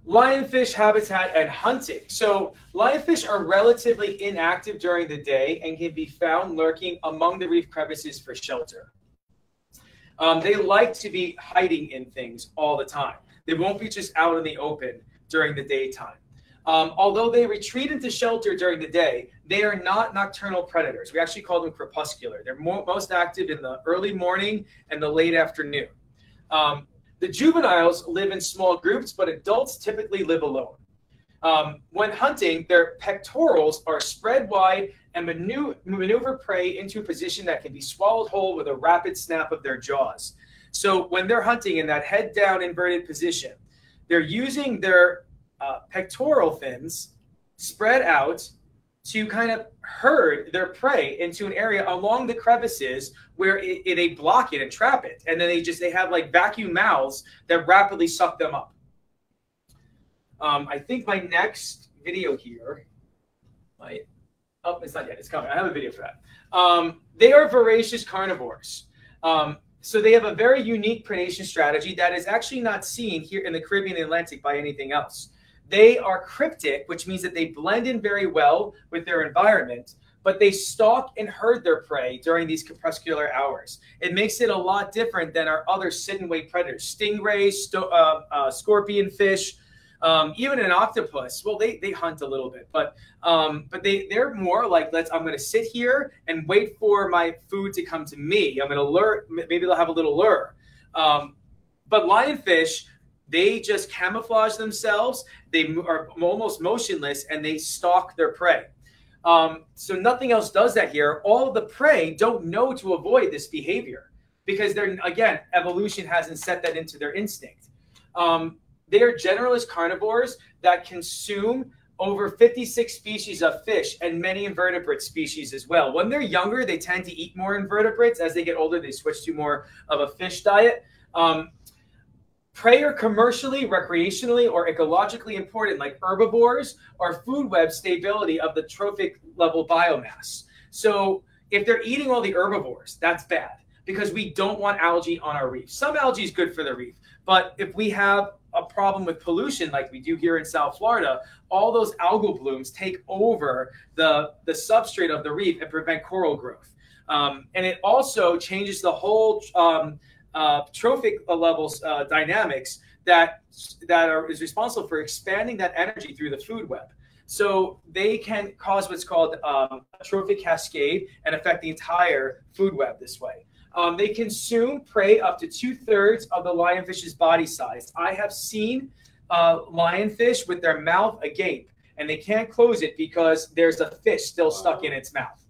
lionfish habitat and hunting. So lionfish are relatively inactive during the day and can be found lurking among the reef crevices for shelter. Um, they like to be hiding in things all the time. They won't be just out in the open during the daytime. Um, although they retreat into shelter during the day, they are not nocturnal predators. We actually call them crepuscular. They're more, most active in the early morning and the late afternoon. Um, the juveniles live in small groups, but adults typically live alone. Um, when hunting, their pectorals are spread wide and maneuver prey into a position that can be swallowed whole with a rapid snap of their jaws. So when they're hunting in that head down inverted position, they're using their uh, pectoral fins spread out to kind of herd their prey into an area along the crevices where it, it, they block it and trap it. And then they just they have like vacuum mouths that rapidly suck them up. Um, i think my next video here might oh it's not yet it's coming. I have a video for that. Um, they are voracious carnivores. Um, so they have a very unique predation strategy that is actually not seen here in the caribbean atlantic by anything else they are cryptic, which means that they blend in very well with their environment, but they stalk and herd their prey during these crepuscular hours. It makes it a lot different than our other sit and wait predators, stingrays, uh, uh, scorpion fish, Um, even an octopus, well, they, they hunt a little bit, but um, but they they're more like let's I'm going to sit here and wait for my food to come to me. I'm going to lure. Maybe they'll have a little lure. Um, but lionfish, they just camouflage themselves. They are almost motionless and they stalk their prey. Um, so nothing else does that here. All the prey don't know to avoid this behavior because they're again evolution hasn't set that into their instinct. Um, they are generalist carnivores that consume over 56 species of fish and many invertebrate species as well. When they're younger, they tend to eat more invertebrates. As they get older, they switch to more of a fish diet. Um, prey are commercially, recreationally, or ecologically important, like herbivores or food web stability of the trophic level biomass. So if they're eating all the herbivores, that's bad because we don't want algae on our reef. Some algae is good for the reef, but if we have a problem with pollution like we do here in South Florida, all those algal blooms take over the, the substrate of the reef and prevent coral growth. Um, and it also changes the whole um, uh, trophic levels uh, dynamics that that are, is responsible for expanding that energy through the food web. So they can cause what's called um, a trophic cascade and affect the entire food web this way. Um, they consume prey up to two thirds of the lionfish's body size. I have seen uh, lionfish with their mouth agape, and they can't close it because there's a fish still stuck in its mouth.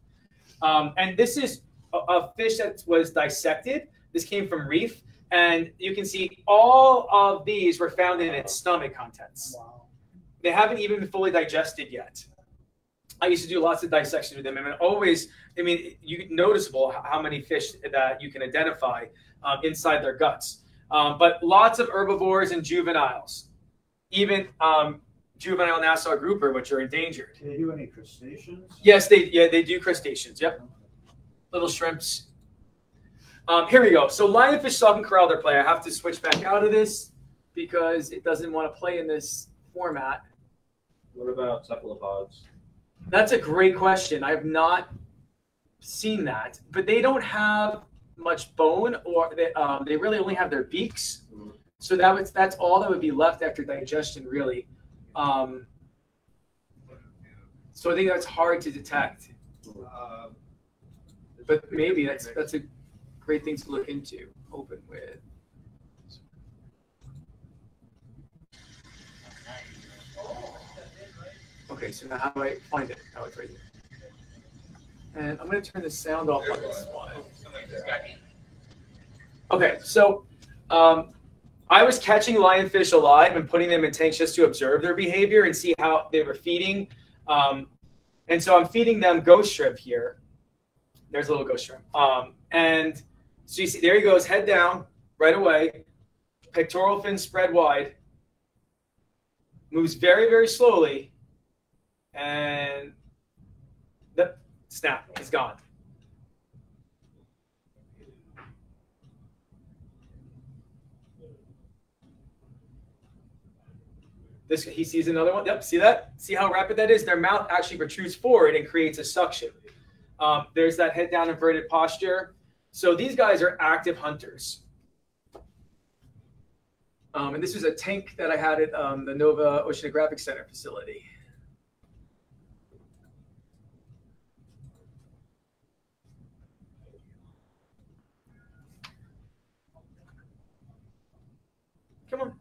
Um, and this is a, a, fish that was dissected. This came from reef, and you can see all of these were found in its stomach contents. They haven't even been fully digested yet. I used to do lots of dissections with them, and always, I mean, you noticeable how many fish that you can identify um, inside their guts. Um, but lots of herbivores and juveniles, even um, juvenile Nassau grouper, which are endangered. Do they do any crustaceans? Yes, they yeah they do crustaceans. Yep, little shrimps. Um, here we go. So lionfish stalk and corral their play. I have to switch back out of this because it doesn't want to play in this format. What about cephalopods? That's a great question. I have not seen that, but they don't have much bone, or they, um, they really only have their beaks. Mm-hmm. So that was that's all that would be left after digestion, really. Um, so I think that's hard to detect. Uh, but maybe that's that's a great things to look into. Open with. Okay, so now how do I find it? Oh, it's right here. And I'm going to turn the sound off on this one. Okay, so um, I was catching lionfish alive and putting them in tanks just to observe their behavior and see how they were feeding. Um, and so I'm feeding them ghost shrimp here. There's a little ghost shrimp. Um, and so you see, there he goes, head down right away, pectoral fin spread wide, moves very, very slowly, and the snap, he's gone. This he sees another one. Yep, see that? See how rapid that is? Their mouth actually protrudes forward and creates a suction. Um, there's that head down inverted posture. So these guys are active hunters. Um, and this was a tank that I had at um, the NOVA Oceanographic Center facility. Come on.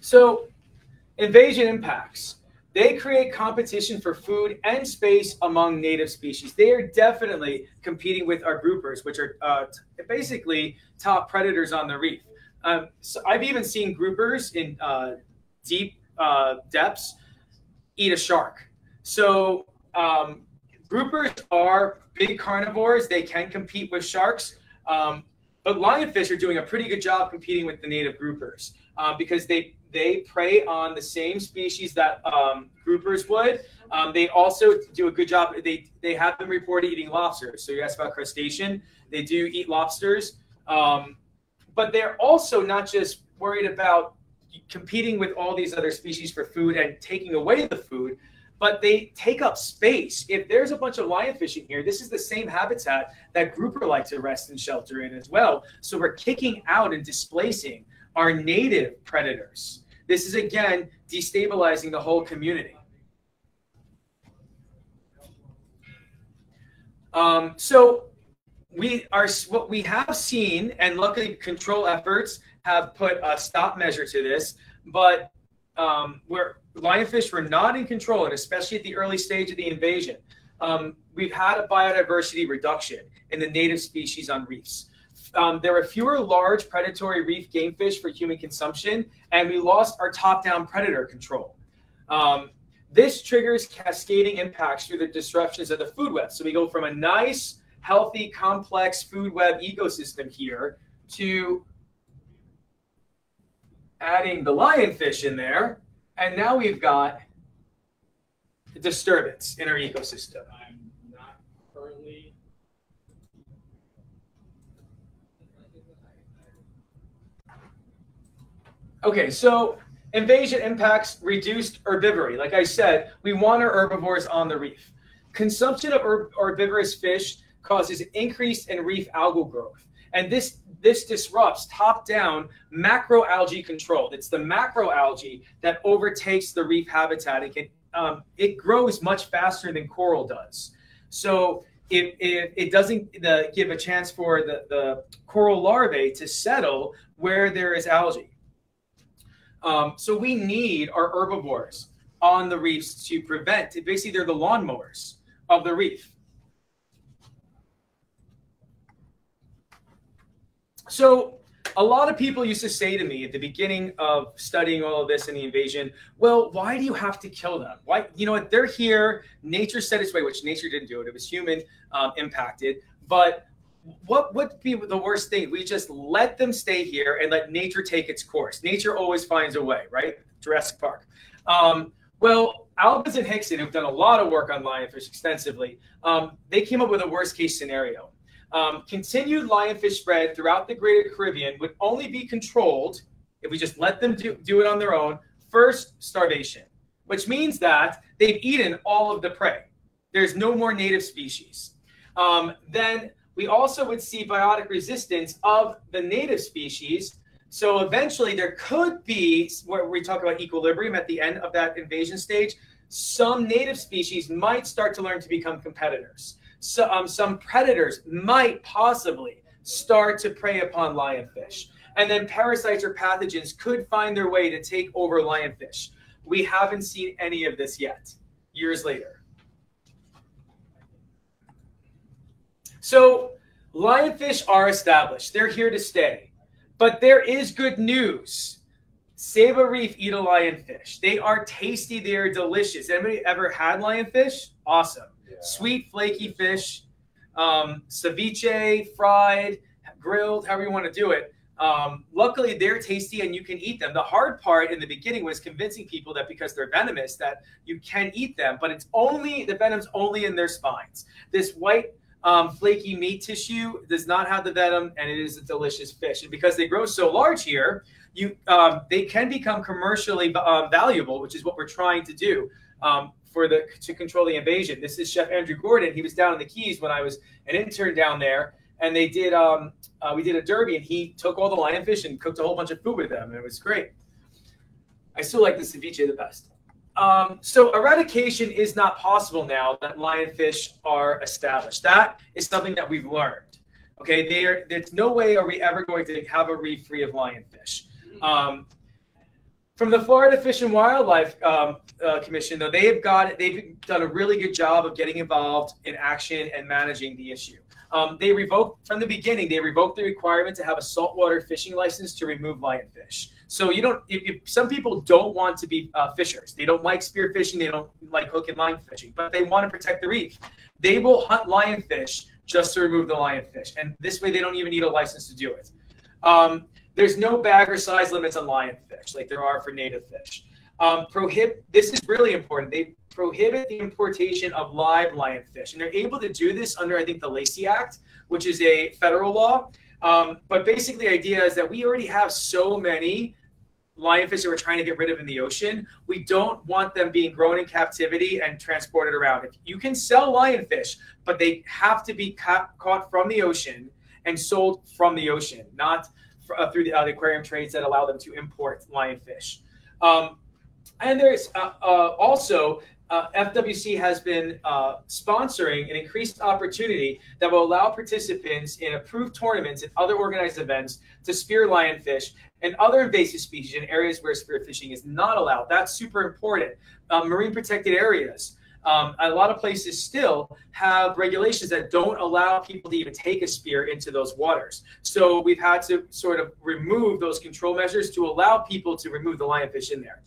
So invasion impacts. They create competition for food and space among native species. They are definitely competing with our groupers, which are uh, basically top predators on the reef. Um, so I've even seen groupers in uh, deep uh, depths eat a shark. So um, groupers are big carnivores. They can compete with sharks. Um, but lionfish are doing a pretty good job competing with the native groupers uh, because they they prey on the same species that um, groupers would. Um, they also do a good job. They they have been reported eating lobsters. So you asked about crustacean. They do eat lobsters, um, but they're also not just worried about competing with all these other species for food and taking away the food. but they take up space. If there's a bunch of lionfish in here, this is the same habitat that grouper like to rest and shelter in as well. So we're kicking out and displacing our native predators. This is again destabilizing the whole community. Um, so we are what we have seen, and luckily control efforts have put a stop measure to this, but um, where lionfish were not in control, and especially at the early stage of the invasion, um, we've had a biodiversity reduction in the native species on reefs. Um, there are fewer large predatory reef game fish for human consumption, and we lost our top-down predator control. Um, this triggers cascading impacts through the disruptions of the food web. So we go from a nice, healthy, complex food web ecosystem here to adding the lionfish in there, and now we've got disturbance in our ecosystem. I'm not currently. Okay, so invasion impacts reduced herbivory. Like I said, we want our herbivores on the reef. Consumption of herb herbivorous fish causes increase in reef algal growth. And this this disrupts top-down macroalgae control. It's the macroalgae that overtakes the reef habitat. It can, um, it grows much faster than coral does. So if, if it doesn't the, give a chance for the, the coral larvae to settle where there is algae. Um, so we need our herbivores on the reefs to prevent, basically they're the lawnmowers of the reef. So a lot of people used to say to me at the beginning of studying all of this and the invasion, well, why do you have to kill them? Why, you know what, they're here. Nature set its way, which nature didn't do it. It was human um, impacted. But what would be the worst thing? We just let them stay here and let nature take its course. Nature always finds a way, right? Jurassic Park. Um, well, Albins and Hixon, who've done a lot of work on lionfish extensively, um, they came up with a worst case scenario. Um, continued lionfish spread throughout the greater Caribbean would only be controlled if we just let them do, do it on their own. First, starvation, which means that they've eaten all of the prey. There's no more native species. Um, then we also would see biotic resistance of the native species. So eventually there could be, where we talk about equilibrium at the end of that invasion stage, some native species might start to learn to become competitors so, um, some predators might possibly start to prey upon lionfish. And then parasites or pathogens could find their way to take over lionfish. We haven't seen any of this yet, years later. So, lionfish are established. They're here to stay. But there is good news. Save a Reef eat a lionfish. They are tasty. They are delicious. Anybody ever had lionfish? Awesome sweet flaky fish, um, ceviche, fried, grilled, however you want to do it. Um, luckily, they're tasty and you can eat them. The hard part in the beginning was convincing people that because they're venomous, that you can eat them, but it's only the venom's only in their spines. This white um, flaky meat tissue does not have the venom, and it is a delicious fish. And because they grow so large here, you um, they can become commercially uh, valuable, which is what we're trying to do. Um, for the to control the invasion. This is Chef Andrew Gordon. He was down in the Keys when I was an intern down there, and they did um, uh, we did a derby, and he took all the lionfish and cooked a whole bunch of food with them, and it was great. I still like the ceviche the best. Um, so eradication is not possible now that lionfish are established. That is something that we've learned. Okay, there, there's no way are we ever going to have a reef free of lionfish. Um, from the Florida Fish and Wildlife um, uh, Commission, though, they have got they've done a really good job of getting involved in action and managing the issue. Um, they revoked from the beginning. They revoked the requirement to have a saltwater fishing license to remove lionfish. So you don't. If, if some people don't want to be uh, fishers, they don't like spear fishing, they don't like hook and line fishing, but they want to protect the reef. They will hunt lionfish just to remove the lionfish, and this way they don't even need a license to do it. Um, there's no bag or size limits on lionfish like there are for native fish. Um, prohibit. This is really important. They prohibit the importation of live lionfish, and they're able to do this under I think the Lacey Act, which is a federal law. Um, but basically, the idea is that we already have so many lionfish that we're trying to get rid of in the ocean, we don't want them being grown in captivity and transported around. You can sell lionfish, but they have to be ca- caught from the ocean and sold from the ocean, not uh, through the, uh, the, aquarium trades that allow them to import lionfish. Um, and there's uh, uh also uh, FWC has been uh, sponsoring an increased opportunity that will allow participants in approved tournaments and other organized events to spear lionfish and other invasive species in areas where spearfishing is not allowed. That's super important. Um, marine protected areas. Um, a lot of places still have regulations that don't allow people to even take a spear into those waters. So we've had to sort of remove those control measures to allow people to remove the lionfish in there.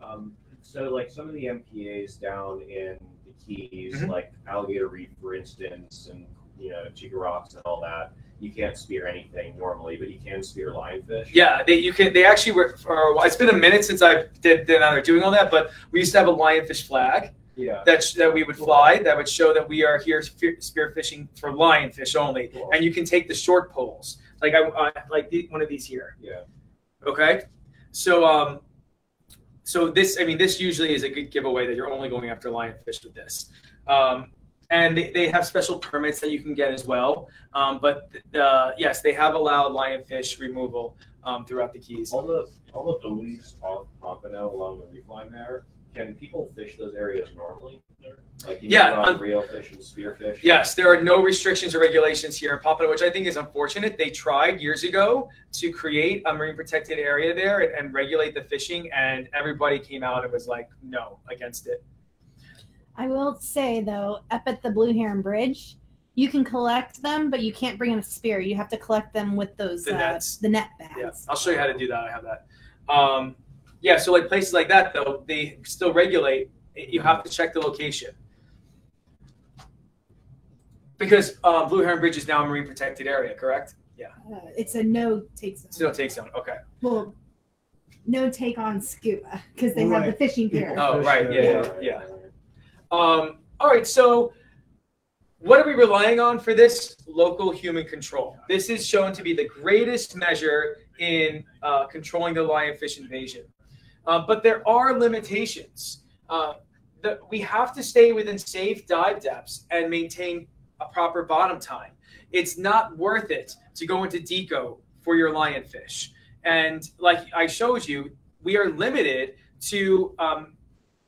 Um, so like some of the MPAs down in the Keys, mm-hmm. like Alligator Reef, for instance, and you know Cheeca Rocks and all that, you can't spear anything normally, but you can spear lionfish. Yeah, they you can. They actually were. For, it's been a minute since I did did either doing all that, but we used to have a lionfish flag. Yeah. That that we would fly that would show that we are here spear fishing for lionfish only, cool. and you can take the short poles like I uh, like the, one of these here. Yeah. Okay. So um, so this, I mean, this usually is a good giveaway that you're only going after lionfish with this. Um, and they, they have special permits that you can get as well. Um, but uh, yes, they have allowed lionfish removal um, throughout the Keys. All the all the buoys off Pompano along the reef line there, can people fish those areas normally? Like yeah, on real fish and spearfish. Yes, there are no restrictions or regulations here in Pompano, which I think is unfortunate. They tried years ago to create a marine protected area there and, and regulate the fishing, and everybody came out and was like, no, against it. I will say though, up at the Blue Heron Bridge, you can collect them, but you can't bring in a spear. You have to collect them with those the, uh, nets. the net bags. Yeah, I'll show you how to do that. I have that. Um, yeah, so like places like that though, they still regulate. You have to check the location because uh, Blue Heron Bridge is now a marine protected area, correct? Yeah. Uh, it's a no take zone. It's no take zone. Okay. Well, no take on scuba because they right. have the fishing pier. Oh, right. Yeah, yeah. yeah. Um, all right. So, what are we relying on for this? Local human control. This is shown to be the greatest measure in uh, controlling the lionfish invasion. Uh, but there are limitations. Uh, the, we have to stay within safe dive depths and maintain a proper bottom time. It's not worth it to go into deco for your lionfish. And like I showed you, we are limited to um,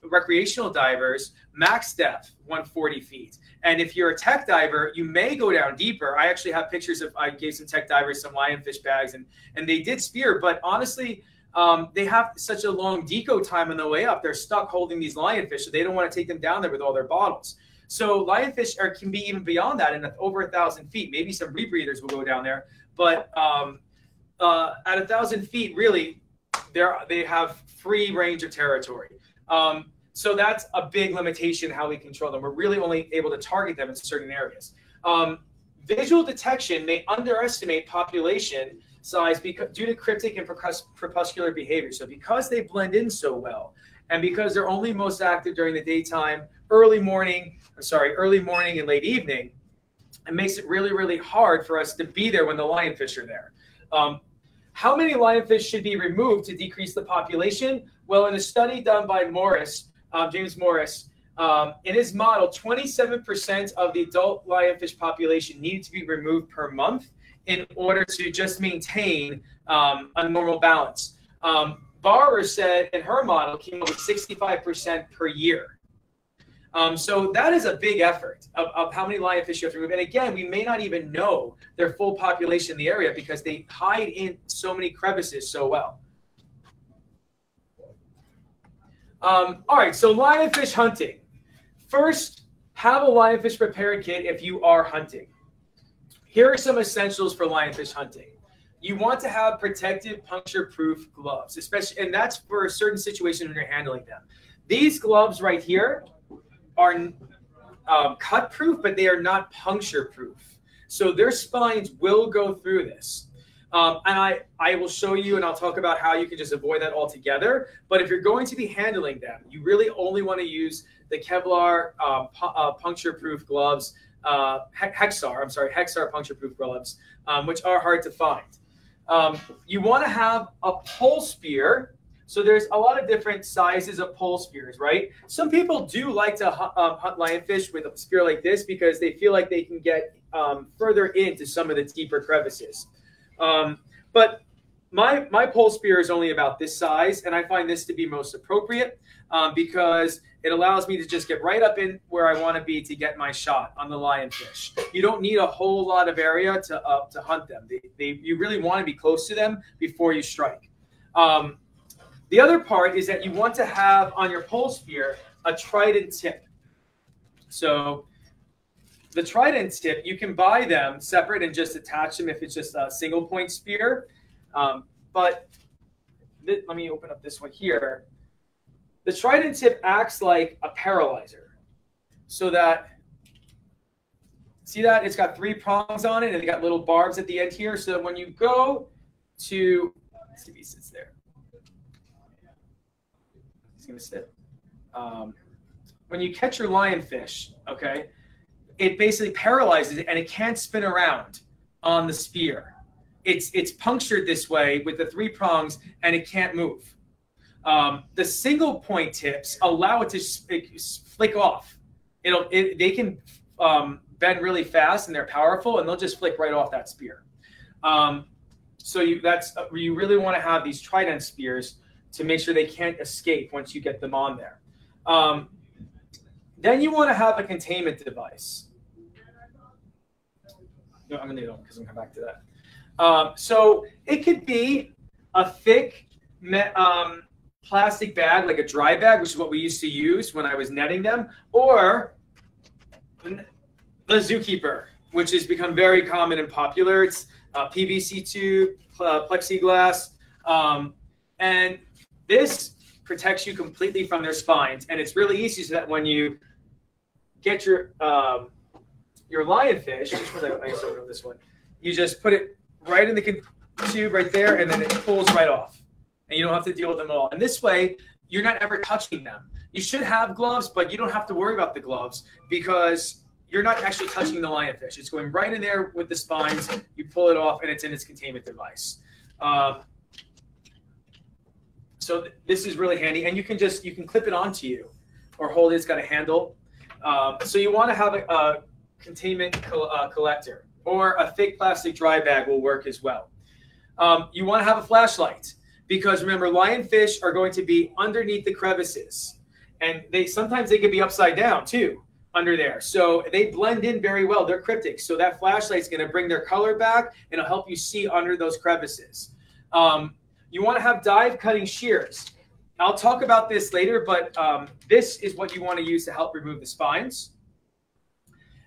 recreational divers max depth 140 feet. And if you're a tech diver, you may go down deeper. I actually have pictures of I gave some tech divers some lionfish bags and and they did spear, but honestly, um, they have such a long deco time on the way up. They're stuck holding these lionfish, so they don't want to take them down there with all their bottles. So lionfish are, can be even beyond that, and over a thousand feet. Maybe some rebreathers will go down there, but um, uh, at a thousand feet, really, they they have free range of territory. Um, so that's a big limitation how we control them. We're really only able to target them in certain areas. Um, visual detection may underestimate population size because, due to cryptic and crepuscular behavior. So because they blend in so well, and because they're only most active during the daytime, early morning, I'm sorry, early morning and late evening, it makes it really, really hard for us to be there when the lionfish are there. Um, how many lionfish should be removed to decrease the population? Well, in a study done by Morris, um, James Morris, um, in his model, 27% of the adult lionfish population needed to be removed per month in order to just maintain um, a normal balance. Um, said in her model came up with 65% per year. Um, so that is a big effort of, of, how many lionfish you have to remove. And again, we may not even know their full population in the area because they hide in so many crevices so well. Um, all right, so lionfish hunting. First, have a lionfish prepared kit if you are hunting. Here are some essentials for lionfish hunting. You want to have protective puncture-proof gloves, especially, and that's for a certain situation when you're handling them. These gloves right here are um, cut-proof, but they are not puncture-proof. So their spines will go through this. Um, and I, I will show you and I'll talk about how you can just avoid that altogether. But if you're going to be handling them, you really only want to use the Kevlar um, pu uh, puncture proof gloves, uh, Hexar, I'm sorry, Hexar puncture proof gloves, um, which are hard to find. Um, you want to have a pole spear So there's a lot of different sizes of pole spears, right? Some people do like to um, hunt lionfish with a spear like this because they feel like they can get um, further into some of the deeper crevices. Um, but my my pole spear is only about this size, and I find this to be most appropriate um, because it allows me to just get right up in where I want to be to get my shot on the lionfish. You don't need a whole lot of area to uh, to hunt them. They, they, you really want to be close to them before you strike. Um, the other part is that you want to have on your pole spear a trident tip. So the trident tip, you can buy them separate and just attach them if it's just a single point spear. Um, but th let me open up this one here. The trident tip acts like a paralyzer so that, see that? It's got three prongs on it and it got little barbs at the end here. So that when you go to, let's see if he sits there He's going to sit. Um, when you catch your lionfish, okay, it basically paralyzes it and it can't spin around on the spear. It's it's punctured this way with the three prongs and it can't move. Um, the single point tips allow it to flick off. It'll it, they can um, bend really fast and they're powerful and they'll just flick right off that spear. Um, so you that's you really want to have these trident spears to make sure they can't escape once you get them on there. Um, then you want to have a containment device. No, I'm to leave it because I'm to come back to that. Um, so it could be a thick um, plastic bag, like a dry bag, which is what we used to use when I was netting them, or the zookeeper, which has become very common and popular. It's PVC tube, uh, plexiglass, um, and this protects you completely from their spines, and it's really easy so that when you get your um, your lionfish, I of this one, you just put it right in the tube right there, and then it pulls right off, and you don't have to deal with them at all. And this way, you're not ever touching them. You should have gloves, but you don't have to worry about the gloves because you're not actually touching the lionfish. It's going right in there with the spines. You pull it off, and it's in its containment device. Um, so th this is really handy, and you can just you can clip it onto you, or hold it. It's got a handle. Um, so you want to have a, a containment co uh, collector, or a thick plastic dry bag will work as well. Um, you want to have a flashlight because remember, lionfish are going to be underneath the crevices, and they sometimes they can be upside down too under there. So they blend in very well. They're cryptic. So that flashlight's going to bring their color back and it'll help you see under those crevices. Um, you want to have dive cutting shears. I'll talk about this later, but um, this is what you want to use to help remove the spines.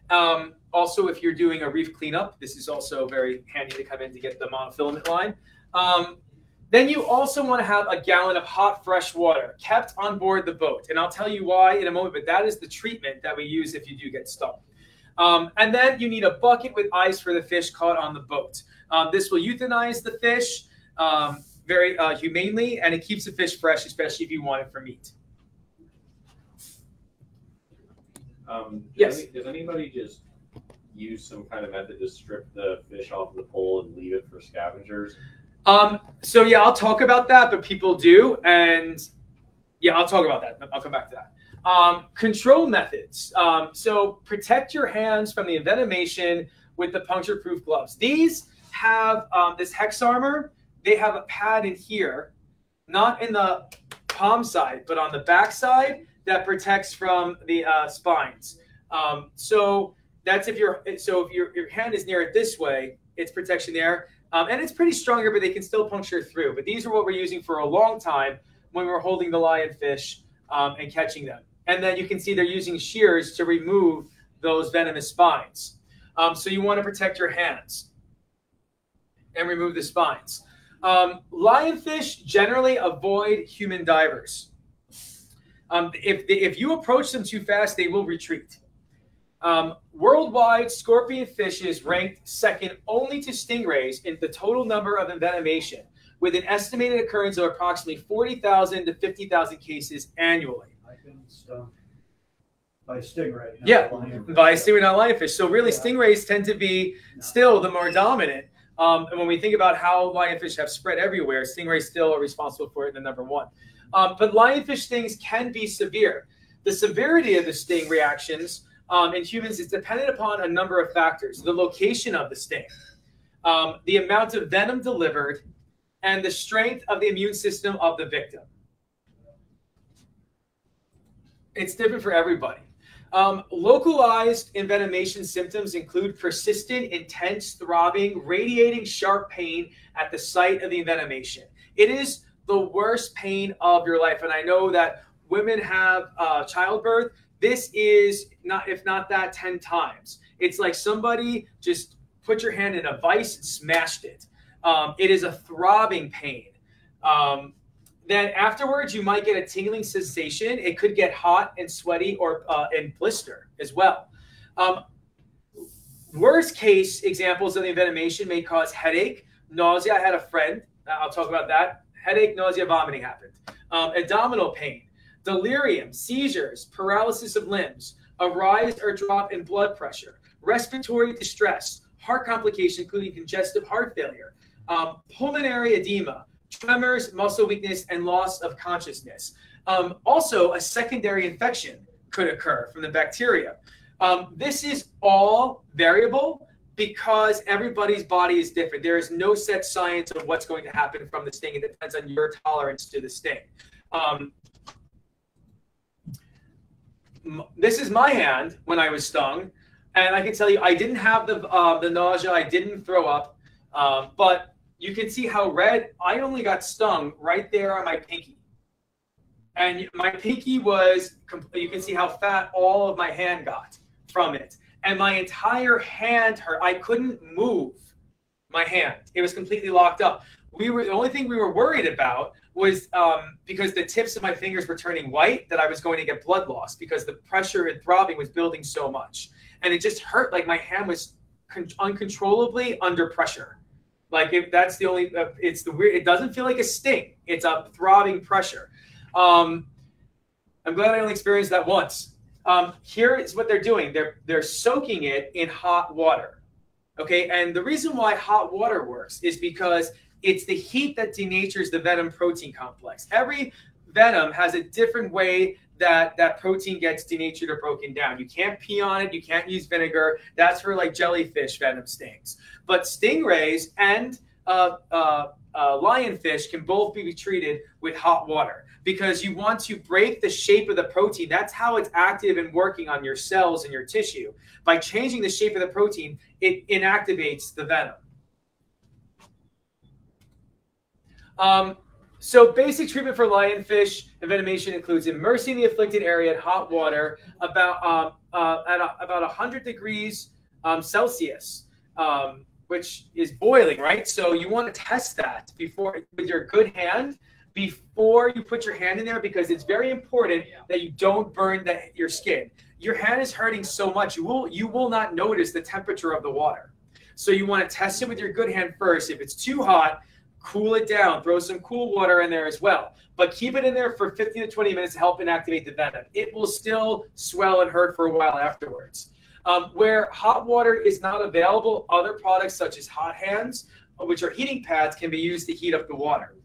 Um, also, if you're doing a reef cleanup, this is also very handy to come in to get the monofilament line. Um, then you also want to have a gallon of hot, fresh water kept on board the boat. And I'll tell you why in a moment, but that is the treatment that we use if you do get stung. Um, and then you need a bucket with ice for the fish caught on the boat. Um, this will euthanize the fish. Um, very uh, humanely, and it keeps the fish fresh, especially if you want it for meat. Um, yes. Any, does anybody just use some kind of method to strip the fish off the pole and leave it for scavengers? Um, so yeah, I'll talk about that, but people do, and yeah, I'll talk about that. I'll come back to that. Um, control methods. Um, so protect your hands from the envenomation with the puncture-proof gloves. These have um, this hex armor they have a pad in here, not in the palm side, but on the back side that protects from the uh, spines. Um, so that's if your so if your, your hand is near it this way, it's protection there. Um, and it's pretty strong here, but they can still puncture through. But these are what we're using for a long time when we're holding the lionfish um, and catching them. And then you can see they're using shears to remove those venomous spines. Um, so you want to protect your hands and remove the spines. Um, lionfish generally avoid human divers. Um, if, if you approach them too fast, they will retreat. Um, worldwide, scorpion fish is ranked second only to stingrays in the total number of envenomation, with an estimated occurrence of approximately 40,000 to 50,000 cases annually. I've been stung by stingray. Yeah, by stingray, not lionfish. So really, yeah. stingrays tend to be still the more dominant Um, and when we think about how lionfish have spread everywhere, stingrays still are responsible for it, the number one. Um, but lionfish stings can be severe. The severity of the sting reactions um, in humans is dependent upon a number of factors the location of the sting, um, the amount of venom delivered, and the strength of the immune system of the victim. It's different for everybody. Um, localized envenomation symptoms include persistent, intense throbbing, radiating sharp pain at the site of the envenomation. It is the worst pain of your life. And I know that women have uh, childbirth. This is not, if not that, 10 times. It's like somebody just put your hand in a vice and smashed it. Um, it is a throbbing pain. Um, then afterwards, you might get a tingling sensation. It could get hot and sweaty or uh, and blister as well. Um, worst case examples of the envenomation may cause headache, nausea. I had a friend. Uh, I'll talk about that. Headache, nausea, vomiting happened. Um, abdominal pain, delirium, seizures, paralysis of limbs, a rise or drop in blood pressure, respiratory distress, heart complications, including congestive heart failure, um, pulmonary edema, tremors, muscle weakness, and loss of consciousness. Um, also, a secondary infection could occur from the bacteria. Um, this is all variable because everybody's body is different. There is no set science of what's going to happen from the sting. It depends on your tolerance to the sting. Um, this is my hand when I was stung, and I can tell you I didn't have the uh, the nausea. I didn't throw up, um, but you can see how red, I only got stung right there on my pinky. And my pinky was, you can see how fat all of my hand got from it. And my entire hand hurt. I couldn't move my hand. It was completely locked up. We were, the only thing we were worried about was um, because the tips of my fingers were turning white that I was going to get blood loss because the pressure and throbbing was building so much. And it just hurt like my hand was uncontrollably under pressure. Like if that's the only, uh, it's the weird. It doesn't feel like a sting. It's a throbbing pressure. Um, I'm glad I only experienced that once. Um, here is what they're doing. They're they're soaking it in hot water. Okay, and the reason why hot water works is because it's the heat that denatures the venom protein complex. Every venom has a different way that that protein gets denatured or broken down. You can't pee on it. You can't use vinegar. That's for like jellyfish venom stings. But stingrays and uh, uh, uh, lionfish can both be treated with hot water because you want to break the shape of the protein. That's how it's active and working on your cells and your tissue. By changing the shape of the protein, it inactivates the venom. Um, so basic treatment for lionfish envenomation includes immersing the afflicted area in hot water about um, uh, at a, about 100 degrees um, Celsius, um, which is boiling, right? So you want to test that before with your good hand before you put your hand in there because it's very important that you don't burn the, your skin. Your hand is hurting so much you will you will not notice the temperature of the water. So you want to test it with your good hand first. If it's too hot, cool it down, throw some cool water in there as well. But keep it in there for 15 to 20 minutes to help inactivate the venom. It will still swell and hurt for a while afterwards. Um, where hot water is not available, other products such as hot hands, which are heating pads, can be used to heat up the water.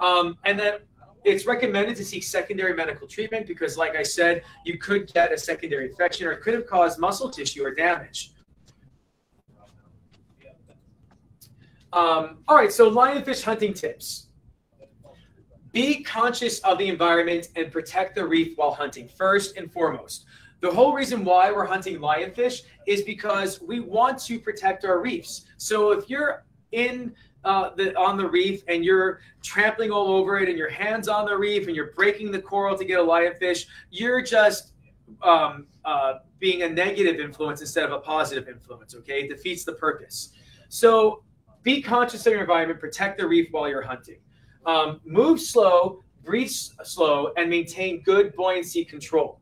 Um, and then it's recommended to seek secondary medical treatment because, like I said, you could get a secondary infection or it could have caused muscle tissue or damage. Um, all right, so lionfish hunting tips. Be conscious of the environment and protect the reef while hunting, first and foremost. The whole reason why we're hunting lionfish is because we want to protect our reefs. So if you're in uh, the, on the reef and you're trampling all over it and your hands on the reef and you're breaking the coral to get a lionfish, you're just um, uh, being a negative influence instead of a positive influence. Okay, it defeats the purpose. So be conscious of your environment, protect the reef while you're hunting. Um, move slow, breathe slow, and maintain good buoyancy control.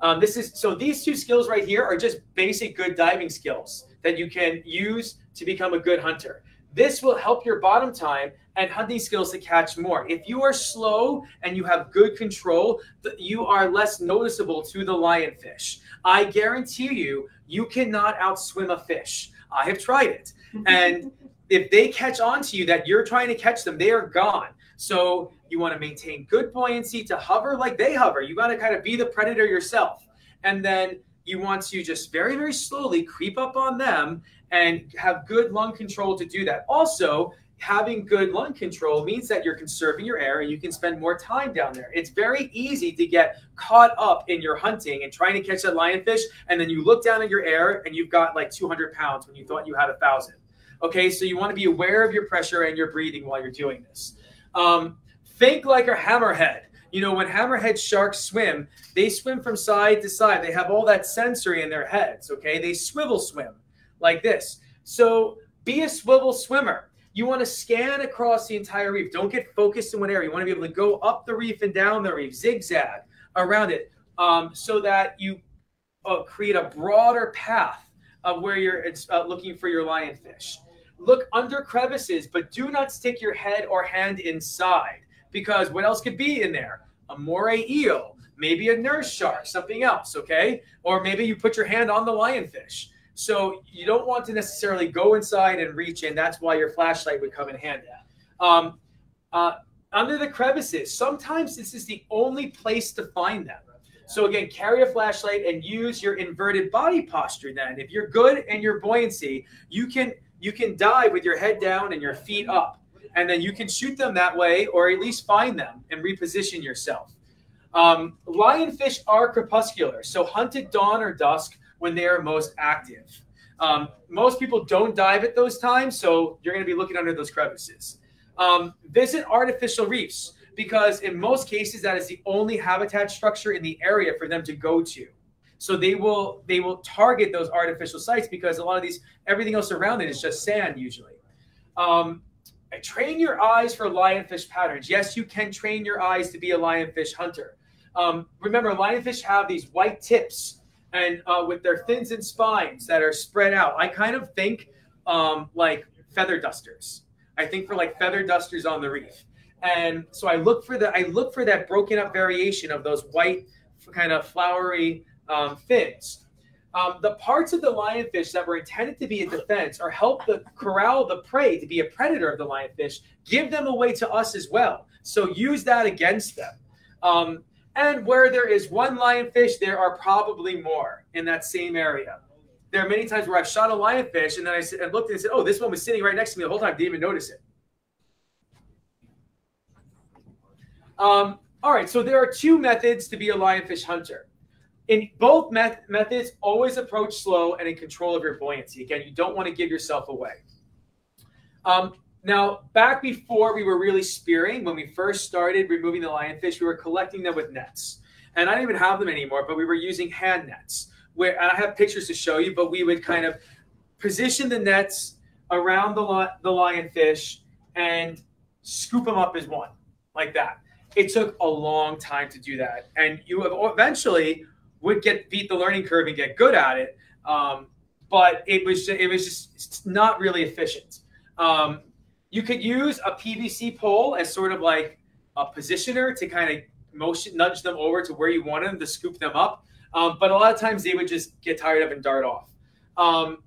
Um, this is so these two skills right here are just basic good diving skills that you can use to become a good hunter. This will help your bottom time and hunting skills to catch more. If you are slow and you have good control, you are less noticeable to the lionfish. I guarantee you, you cannot outswim a fish. I have tried it. (laughs) And if they catch on to you that you're trying to catch them, they are gone. So you want to maintain good buoyancy to hover like they hover. You got to kind of be the predator yourself. And then you want to just very, very slowly creep up on them and have good lung control to do that. Also, having good lung control means that you're conserving your air and you can spend more time down there. It's very easy to get caught up in your hunting and trying to catch that lionfish, and then you look down at your air and you've got like 200 pounds when you thought you had a thousand. Okay, so you want to be aware of your pressure and your breathing while you're doing this. Um, think like a hammerhead. You know, when hammerhead sharks swim, they swim from side to side. They have all that sensory in their heads. Okay, they swivel swim like this. So be a swivel swimmer you want to scan across the entire reef. Don't get focused in one area. You want to be able to go up the reef and down the reef, zigzag around it, um, so that you uh, create a broader path of where you're uh, looking for your lionfish. Look under crevices, but do not stick your head or hand inside because what else could be in there? A moray eel, maybe a nurse shark, something else, okay? Or maybe you put your hand on the lionfish. So you don't want to necessarily go inside and reach in. That's why your flashlight would come in handy. Um, uh, under the crevices, sometimes this is the only place to find them. So again, carry a flashlight and use your inverted body posture. Then, if you're good and your buoyancy, you can you can dive with your head down and your feet up, and then you can shoot them that way, or at least find them and reposition yourself. Um, lionfish are crepuscular, so hunt at dawn or dusk when they are most active. Um, most people don't dive at those times, so you're going to be looking under those crevices. Um, visit artificial reefs because in most cases that is the only habitat structure in the area for them to go to. So they will they will target those artificial sites because a lot of these everything else around it is just sand usually. Um, train your eyes for lionfish patterns. Yes, you can train your eyes to be a lionfish hunter. Um, remember, lionfish have these white tips and uh, with their fins and spines that are spread out. I kind of think um, like feather dusters. I think for like feather dusters on the reef. And so I look for the I look for that broken up variation of those white kind of flowery um, fins. Um, the parts of the lionfish that were intended to be a defense or help the corral the prey to be a predator of the lionfish, give them away to us as well. So use that against them. Um, and where there is one lionfish, there are probably more in that same area. There are many times where I've shot a lionfish and then I and looked and said, oh, this one was sitting right next to me the whole time. Didn't even notice it. Um, all right, so there are two methods to be a lionfish hunter. In both met methods, always approach slow and in control of your buoyancy. Again, you don't want to give yourself away. Um, now, back before we were really spearing, when we first started removing the lionfish, we were collecting them with nets. And I don't even have them anymore, but we were using hand nets. Where I have pictures to show you, but we would kind of position the nets around the, the lionfish and scoop them up as one, like that. It took a long time to do that. And you eventually would get beat the learning curve and get good at it. Um, but it was, it was just not really efficient. Um, you could use a PVC pole as sort of like a positioner to kind of motion nudge them over to where you want them to scoop them up. Um, but a lot of times they would just get tired of and dart off. Um,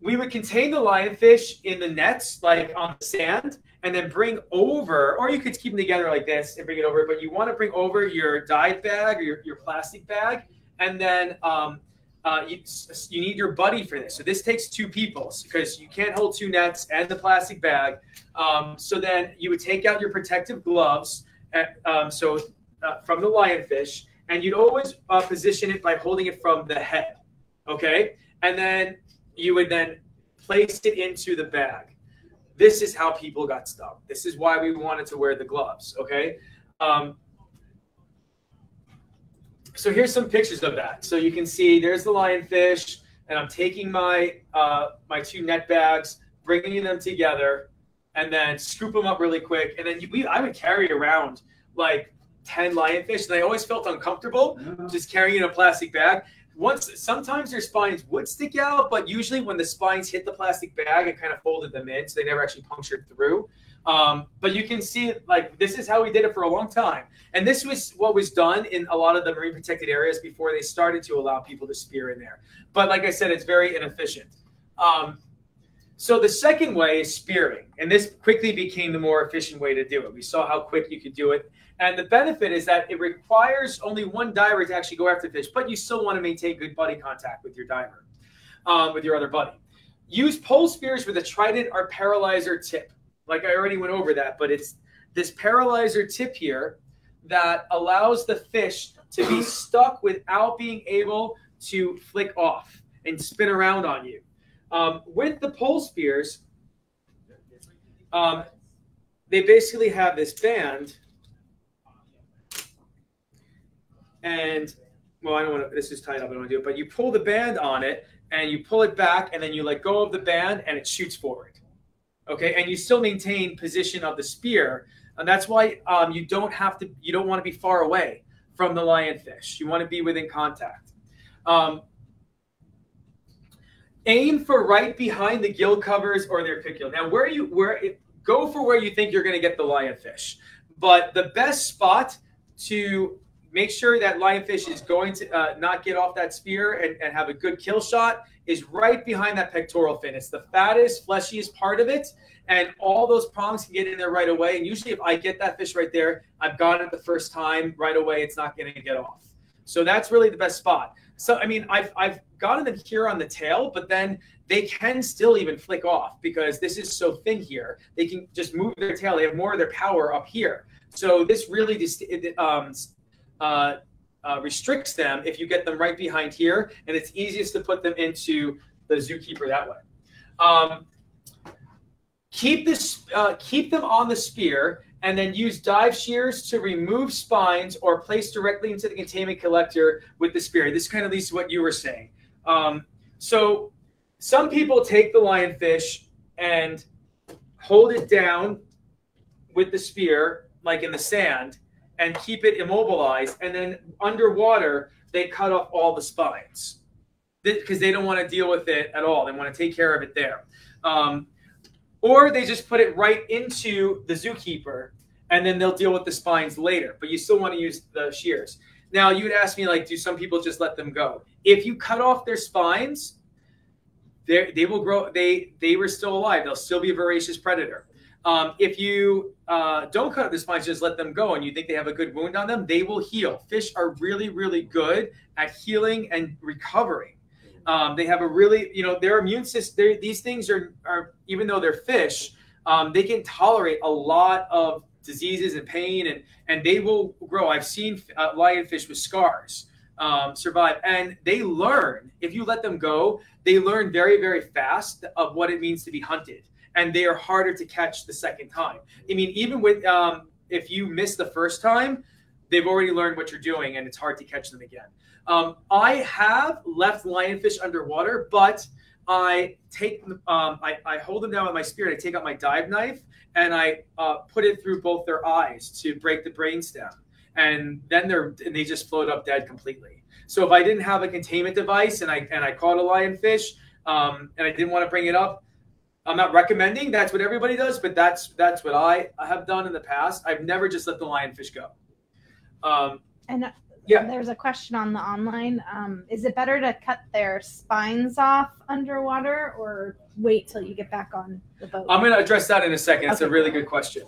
we would contain the lionfish in the nets, like on the sand, and then bring over, or you could keep them together like this and bring it over, but you want to bring over your dive bag or your, your plastic bag, and then um, uh, you, you need your buddy for this. So this takes two people because you can't hold two nets and the plastic bag. Um, so then you would take out your protective gloves, at, um, so uh, from the lionfish, and you'd always uh, position it by holding it from the head, okay? And then you would then place it into the bag. This is how people got stung. This is why we wanted to wear the gloves, okay? Um, so here's some pictures of that. So you can see there's the lionfish, and I'm taking my uh, my two net bags, bringing them together, and then scoop them up really quick. And then we, I would carry around like 10 lionfish, and I always felt uncomfortable just carrying in a plastic bag. Once sometimes their spines would stick out, but usually when the spines hit the plastic bag, it kind of folded them in, so they never actually punctured through. Um, but you can see like this is how we did it for a long time. And this was what was done in a lot of the marine protected areas before they started to allow people to spear in there. But like I said, it's very inefficient. Um, so the second way is spearing, and this quickly became the more efficient way to do it. We saw how quick you could do it, and the benefit is that it requires only one diver to actually go after fish, but you still want to maintain good buddy contact with your diver, um, with your other buddy. Use pole spears with a trident or paralyzer tip. Like I already went over that, but it's this paralyzer tip here that allows the fish to be (clears throat) stuck without being able to flick off and spin around on you. Um, with the pole spears, um, they basically have this band, and well, I don't want to. This is tied up. I don't want to do it. But you pull the band on it, and you pull it back, and then you let go of the band, and it shoots forward. Okay, and you still maintain position of the spear, and that's why um, you don't have to. You don't want to be far away from the lionfish. You want to be within contact. Um, aim for right behind the gill covers or their picule. Now, where you where it, go for where you think you're going to get the lionfish, but the best spot to make sure that lionfish is going to uh, not get off that spear and, and have a good kill shot is right behind that pectoral fin. It's the fattest, fleshiest part of it, and all those prongs can get in there right away. And usually, if I get that fish right there, I've got it the first time right away. It's not going to get off. So that's really the best spot. So I mean, I've I've gotten them here on the tail, but then they can still even flick off because this is so thin here. They can just move their tail. They have more of their power up here. So this really just um, uh, uh, restricts them if you get them right behind here, and it's easiest to put them into the zookeeper that way. Um, keep this, uh, keep them on the spear and then use dive shears to remove spines or place directly into the containment collector with the spear. This kind of leads to what you were saying. Um, so some people take the lionfish and hold it down with the spear, like in the sand, and keep it immobilized. And then underwater, they cut off all the spines because they don't want to deal with it at all. They want to take care of it there. Um, or they just put it right into the zookeeper and then they'll deal with the spines later. But you still want to use the shears. Now you would ask me like, do some people just let them go? If you cut off their spines, they will grow. They they were still alive. They'll still be a voracious predator. Um, if you uh, don't cut up the spines, just let them go, and you think they have a good wound on them, they will heal. Fish are really, really good at healing and recovering. Um, they have a really, you know, their immune system. These things are, are even though they're fish, um, they can tolerate a lot of diseases and pain, and and they will grow. I've seen uh, lionfish with scars um, survive, and they learn. If you let them go, they learn very very fast of what it means to be hunted, and they are harder to catch the second time. I mean, even with um, if you miss the first time, they've already learned what you're doing, and it's hard to catch them again. Um, I have left lionfish underwater, but I take um, I, I hold them down with my spear. I take out my dive knife and I uh, put it through both their eyes to break the brainstem, and then they're and they just float up dead completely. So if I didn't have a containment device and I and I caught a lionfish um, and I didn't want to bring it up, I'm not recommending that's what everybody does, but that's that's what I have done in the past. I've never just let the lionfish go. Um, and yeah. There's a question on the online. Um, is it better to cut their spines off underwater or wait till you get back on the boat? I'm going to address that in a second. It's okay. a really good question.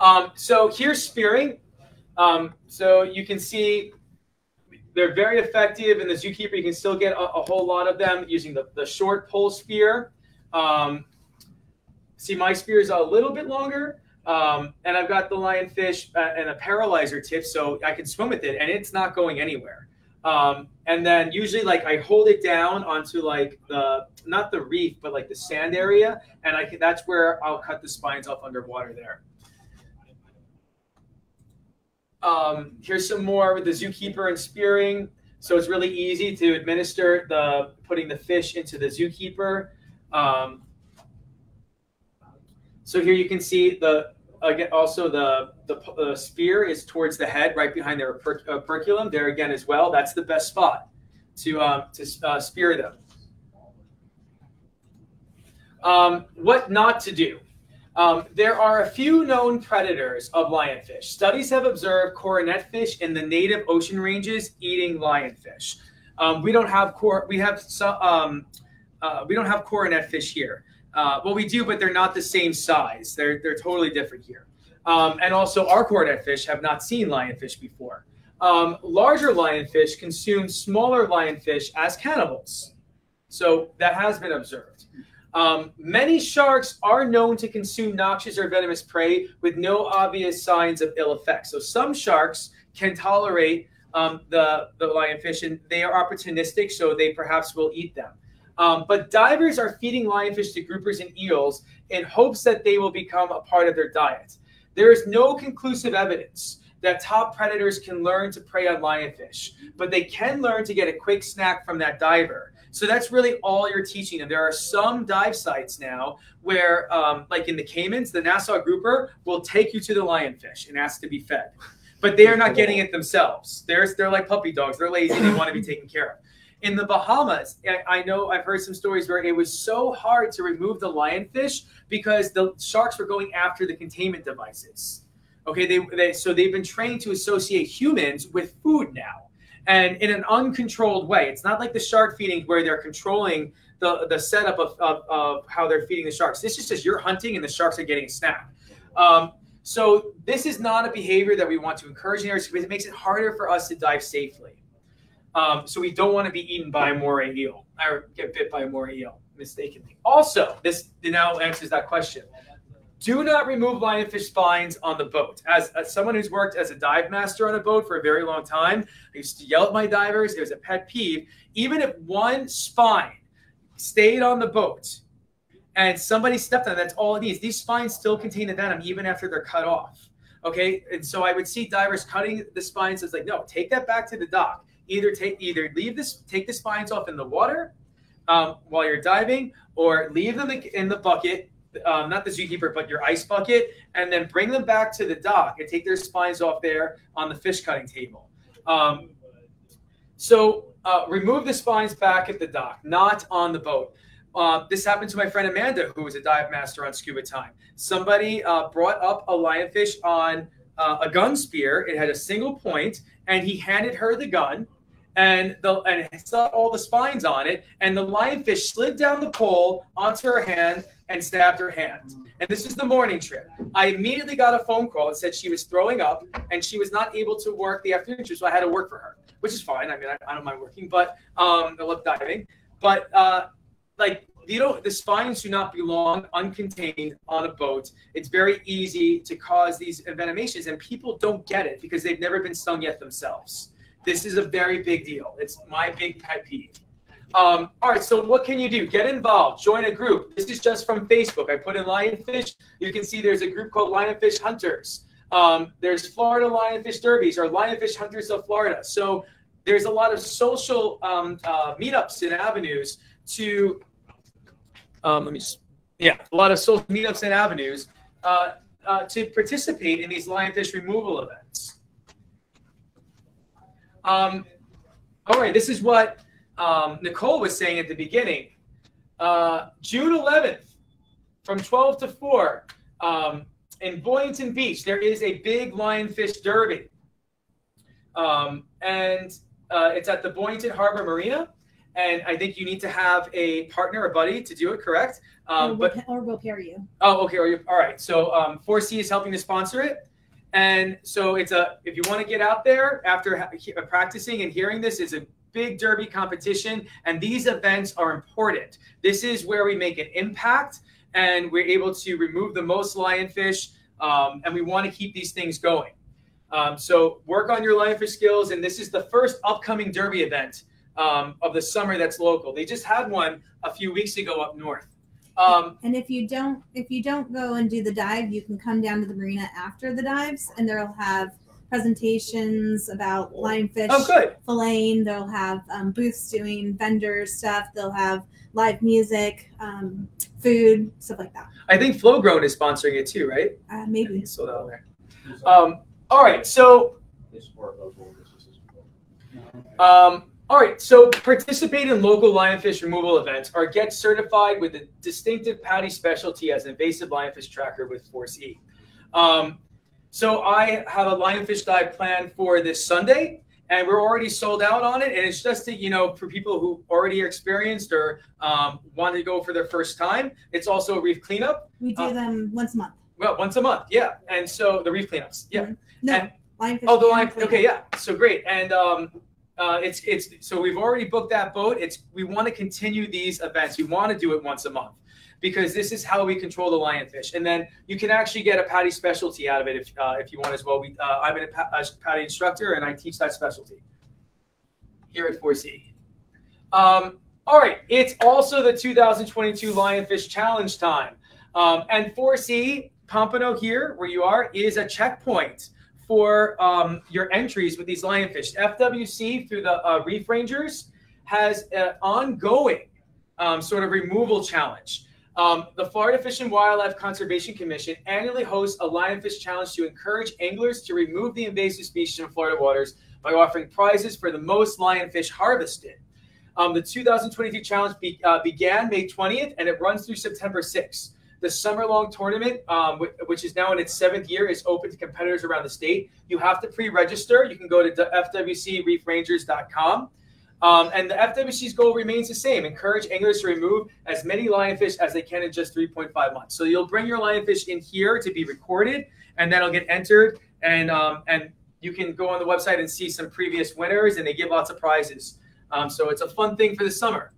Um, so here's spearing. Um, so you can see they're very effective in the zookeeper. You can still get a, a whole lot of them using the, the short pole spear. Um, see, my spear is a little bit longer. Um, and I've got the lionfish uh, and a paralyzer tip, so I can swim with it, and it's not going anywhere. Um, and then usually, like I hold it down onto like the not the reef, but like the sand area, and I can, that's where I'll cut the spines off underwater there. Um, here's some more with the zookeeper and spearing. So it's really easy to administer the putting the fish into the zookeeper. Um, so here you can see the again, also the, the, spear is towards the head, right behind their per, uh, operculum. There again as well. That's the best spot to um, to uh, spear them. Um, what not to do. Um, there are a few known predators of lionfish. Studies have observed coronetfish in the native ocean ranges eating lionfish. Um, we don't have cor- we have some, um, uh, we don't have coronet fish here. Uh, well, we do, but they're not the same size. They're they're totally different here. Um, and also, our coronet fish have not seen lionfish before. Um, larger lionfish consume smaller lionfish as cannibals. So that has been observed. Um, many sharks are known to consume noxious or venomous prey with no obvious signs of ill effects. So some sharks can tolerate um, the, the lionfish and they are opportunistic, so they perhaps will eat them. Um, but divers are feeding lionfish to groupers and eels in hopes that they will become a part of their diet. There is no conclusive evidence that top predators can learn to prey on lionfish, but they can learn to get a quick snack from that diver. So that's really all you're teaching them. There are some dive sites now where, um, like in the Caymans, the Nassau grouper will take you to the lionfish and ask to be fed, but they are not getting it themselves. They're they're like puppy dogs. They're lazy. They want to be taken care of. In the Bahamas, I know I've heard some stories where it was so hard to remove the lionfish because the sharks were going after the containment devices. Okay, they, they so they've been trained to associate humans with food now and in an uncontrolled way. It's not like the shark feeding where they're controlling the, the setup of, of, of how they're feeding the sharks. This is just you're hunting and the sharks are getting snapped. Um, so this is not a behavior that we want to encourage in areas because it makes it harder for us to dive safely. Um, so we don't want to be eaten by a moray eel or get bit by a moray eel mistakenly. Also, this now answers that question do not remove lionfish spines on the boat. As, as, someone who's worked as a dive master on a boat for a very long time, I used to yell at my divers. It was a pet peeve. Even if one spine stayed on the boat and somebody stepped on it, that's all it needs. These spines still contain the venom even after they're cut off. Okay, and so I would see divers cutting the spines. It's like, no, take that back to the dock. Either take, either leave this, take the spines off in the water um, while you're diving, or leave them in the bucket um, not the zookeeper, but your ice bucket, and then bring them back to the dock and take their spines off there on the fish cutting table. Um, so uh, remove the spines back at the dock, not on the boat. Uh, this happened to my friend Amanda, who was a dive master on Scuba Time. Somebody uh, brought up a lionfish on uh, a gun spear. It had a single point, and he handed her the gun and the and saw all the spines on it, and the lionfish slid down the pole onto her hand and stabbed her hand. And this is the morning trip. I immediately got a phone call and said she was throwing up and she was not able to work the afternoon trip, so I had to work for her, which is fine. I mean, I, I don't mind working, but um, I love diving. But uh, like you know, the spines do not belong uncontained on a boat. It's very easy to cause these envenomations, and people don't get it because they've never been stung yet themselves. This is a very big deal. It's my big pet peeve. Um, all right, so what can you do? Get involved, join a group. This is just from Facebook. I put in lionfish. You can see there's a group called Lionfish Hunters. Um, there's Florida Lionfish Derbies or Lionfish Hunters of Florida. So there's a lot of social um, uh, meetups and avenues to, um, let me just, yeah, a lot of social meetups and avenues uh, uh, to participate in these lionfish removal events. Um, all right, this is what um, Nicole was saying at the beginning. Uh, June 11th, from 12 to 4, um, in Boynton Beach, there is a big lionfish derby. Um, and uh, it's at the Boynton Harbor Marina. And I think you need to have a partner, a buddy, to do it. Correct? Um, or, we'll, but, or we'll pair you. Oh, okay. You, all right. So um, Force-E is helping to sponsor it. And so it's a if you want to get out there after practicing and hearing this is a big derby competition and these events are important. This is where we make an impact and we're able to remove the most lionfish um, and we want to keep these things going. Um, so work on your lionfish skills and this is the first upcoming derby event um, of the summer that's local. They just had one a few weeks ago up north. Um, and if you don't, if you don't go and do the dive, you can come down to the marina after the dives, and they'll have presentations about lionfish oh, good. filleting. They'll have um, booths doing vendor stuff. They'll have live music, um, food, stuff like that. I think Flowgrown is sponsoring it too, right? Uh, maybe. So down there. Um, all right, so. Um, all right, so participate in local lionfish removal events or get certified with a distinctive PADI specialty as an invasive lionfish tracker with Force E. Um, so I have a lionfish dive planned for this Sunday, and we're already sold out on it. And it's just to, you know, for people who already are experienced or um, want to go for their first time. It's also a reef cleanup. We do Uh, them once a month. Well, once a month, yeah. And so the reef cleanups, yeah. Mhm. No, And- lionfish Oh, the Okay, yeah. So great. And um, uh, it's it's so we've already booked that boat. It's we want to continue these events. We want to do it once a month because this is how we control the lionfish. And then you can actually get a PADI specialty out of it if uh, if you want as well. We uh, I'm a, pa- a PADI instructor and I teach that specialty here at Force-E. Um, all right, it's also the 2022 Lionfish Challenge time. Um, and Force-E, Pompano here, where you are, is a checkpoint for um, your entries with these lionfish. FWC, through the uh, Reef Rangers, has an ongoing um, sort of removal challenge. Um, the Florida Fish and Wildlife Conservation Commission annually hosts a lionfish challenge to encourage anglers to remove the invasive species in Florida waters by offering prizes for the most lionfish harvested. Um, the 2022 challenge be, uh, began May 20th and it runs through September 6th. The summer long tournament, um, wh- which is now in its seventh year, is open to competitors around the state. You have to pre register. You can go to fwcreefrangers.com. Um, and the FWC's goal remains the same encourage anglers to remove as many lionfish as they can in just 3.5 months. So you'll bring your lionfish in here to be recorded, and that'll get entered. And, um, and you can go on the website and see some previous winners, and they give lots of prizes. Um, so it's a fun thing for the summer.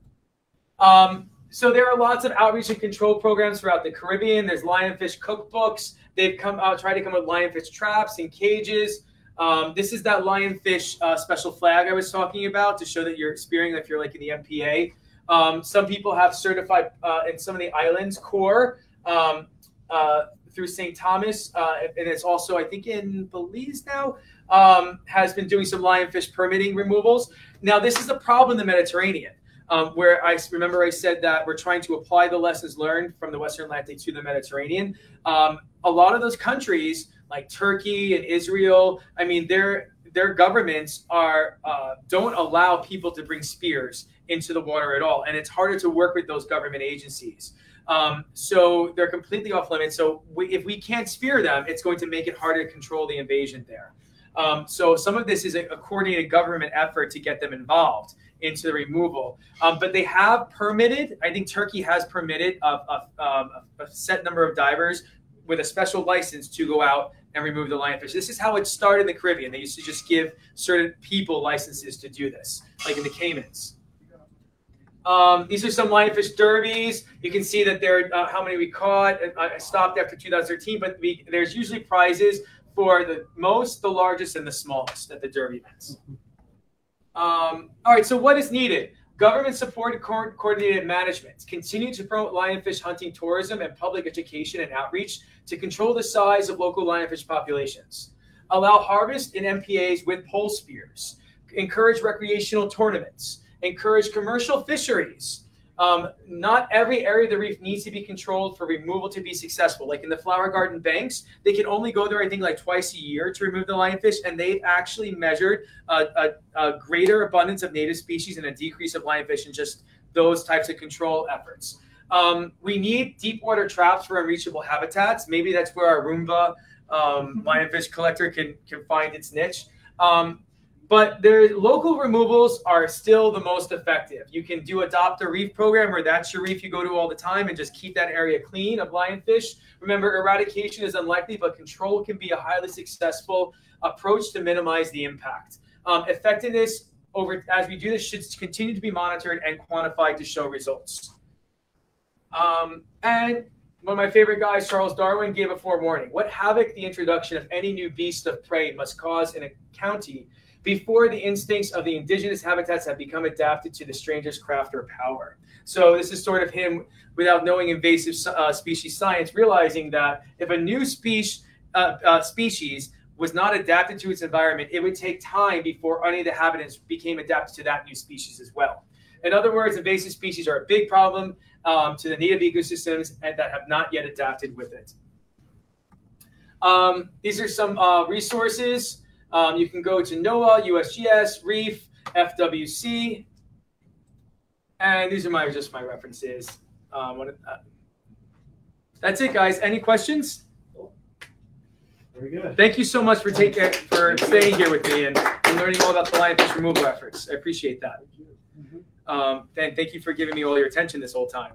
Um, so there are lots of outreach and control programs throughout the Caribbean. There's lionfish cookbooks. They've come out, tried to come with lionfish traps and cages. Um, this is that lionfish uh, special flag I was talking about to show that you're experiencing if you're like in the MPA. Um, some people have certified uh, in some of the islands core um, uh, through St. Thomas, uh, and it's also I think in Belize now um, has been doing some lionfish permitting removals. Now this is a problem in the Mediterranean. Um, I remember I said that we're trying to apply the lessons learned from the Western Atlantic to the Mediterranean. Um, a lot of those countries, like Turkey and Israel, I mean, their their governments are uh, don't allow people to bring spears into the water at all, and it's harder to work with those government agencies. Um, so they're completely off limits. So we, if we can't spear them, it's going to make it harder to control the invasion there. Um, so some of this is a, a coordinated government effort to get them involved into the removal. Um, but they have permitted, I think Turkey has permitted a, a, um, a set number of divers with a special license to go out and remove the lionfish. This is how it started in the Caribbean. They used to just give certain people licenses to do this, like in the Caymans. Um, these are some lionfish derbies. You can see that there uh, how many we caught. I stopped after 2013, but we, there's usually prizes for the most, the largest, and the smallest at the derby events. Um, all right, so what is needed? Government supported co- coordinated management. Continue to promote lionfish hunting tourism and public education and outreach to control the size of local lionfish populations. Allow harvest in MPAs with pole spears. Encourage recreational tournaments. Encourage commercial fisheries. Um, not every area of the reef needs to be controlled for removal to be successful. Like in the flower garden banks, they can only go there, I think, like twice a year to remove the lionfish, and they've actually measured a, a, a greater abundance of native species and a decrease of lionfish in just those types of control efforts. Um, we need deep water traps for unreachable habitats. Maybe that's where our Roomba um, (laughs) lionfish collector can can find its niche. Um, but their local removals are still the most effective. You can do adopt a reef program where that's your reef you go to all the time and just keep that area clean of lionfish. Remember, eradication is unlikely, but control can be a highly successful approach to minimize the impact. Um, effectiveness over as we do this should continue to be monitored and quantified to show results. Um, and one of my favorite guys, Charles Darwin, gave a forewarning. What havoc the introduction of any new beast of prey must cause in a county before the instincts of the indigenous habitats have become adapted to the stranger's craft or power. So this is sort of him, without knowing invasive uh, species science, realizing that if a new species uh, uh, species was not adapted to its environment, it would take time before any of the inhabitants became adapted to that new species as well. In other words, invasive species are a big problem um, to the native ecosystems and that have not yet adapted with it. Um, these are some uh, resources. Um, you can go to NOAA, USGS, REEF, FWC, and these are my just my references. Um, what, uh, that's it, guys. Any questions? Very good. Thank you so much for taking for staying here with me and and learning all about the lionfish removal efforts. I appreciate that. Um, and thank you for giving me all your attention this whole time.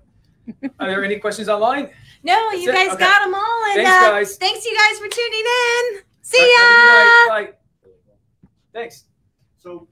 Are there any questions online? No, you it? guys Okay. got them all. And Thanks, uh, guys. thanks you guys for tuning in. See Have a ya. good night. Bye. Thanks. So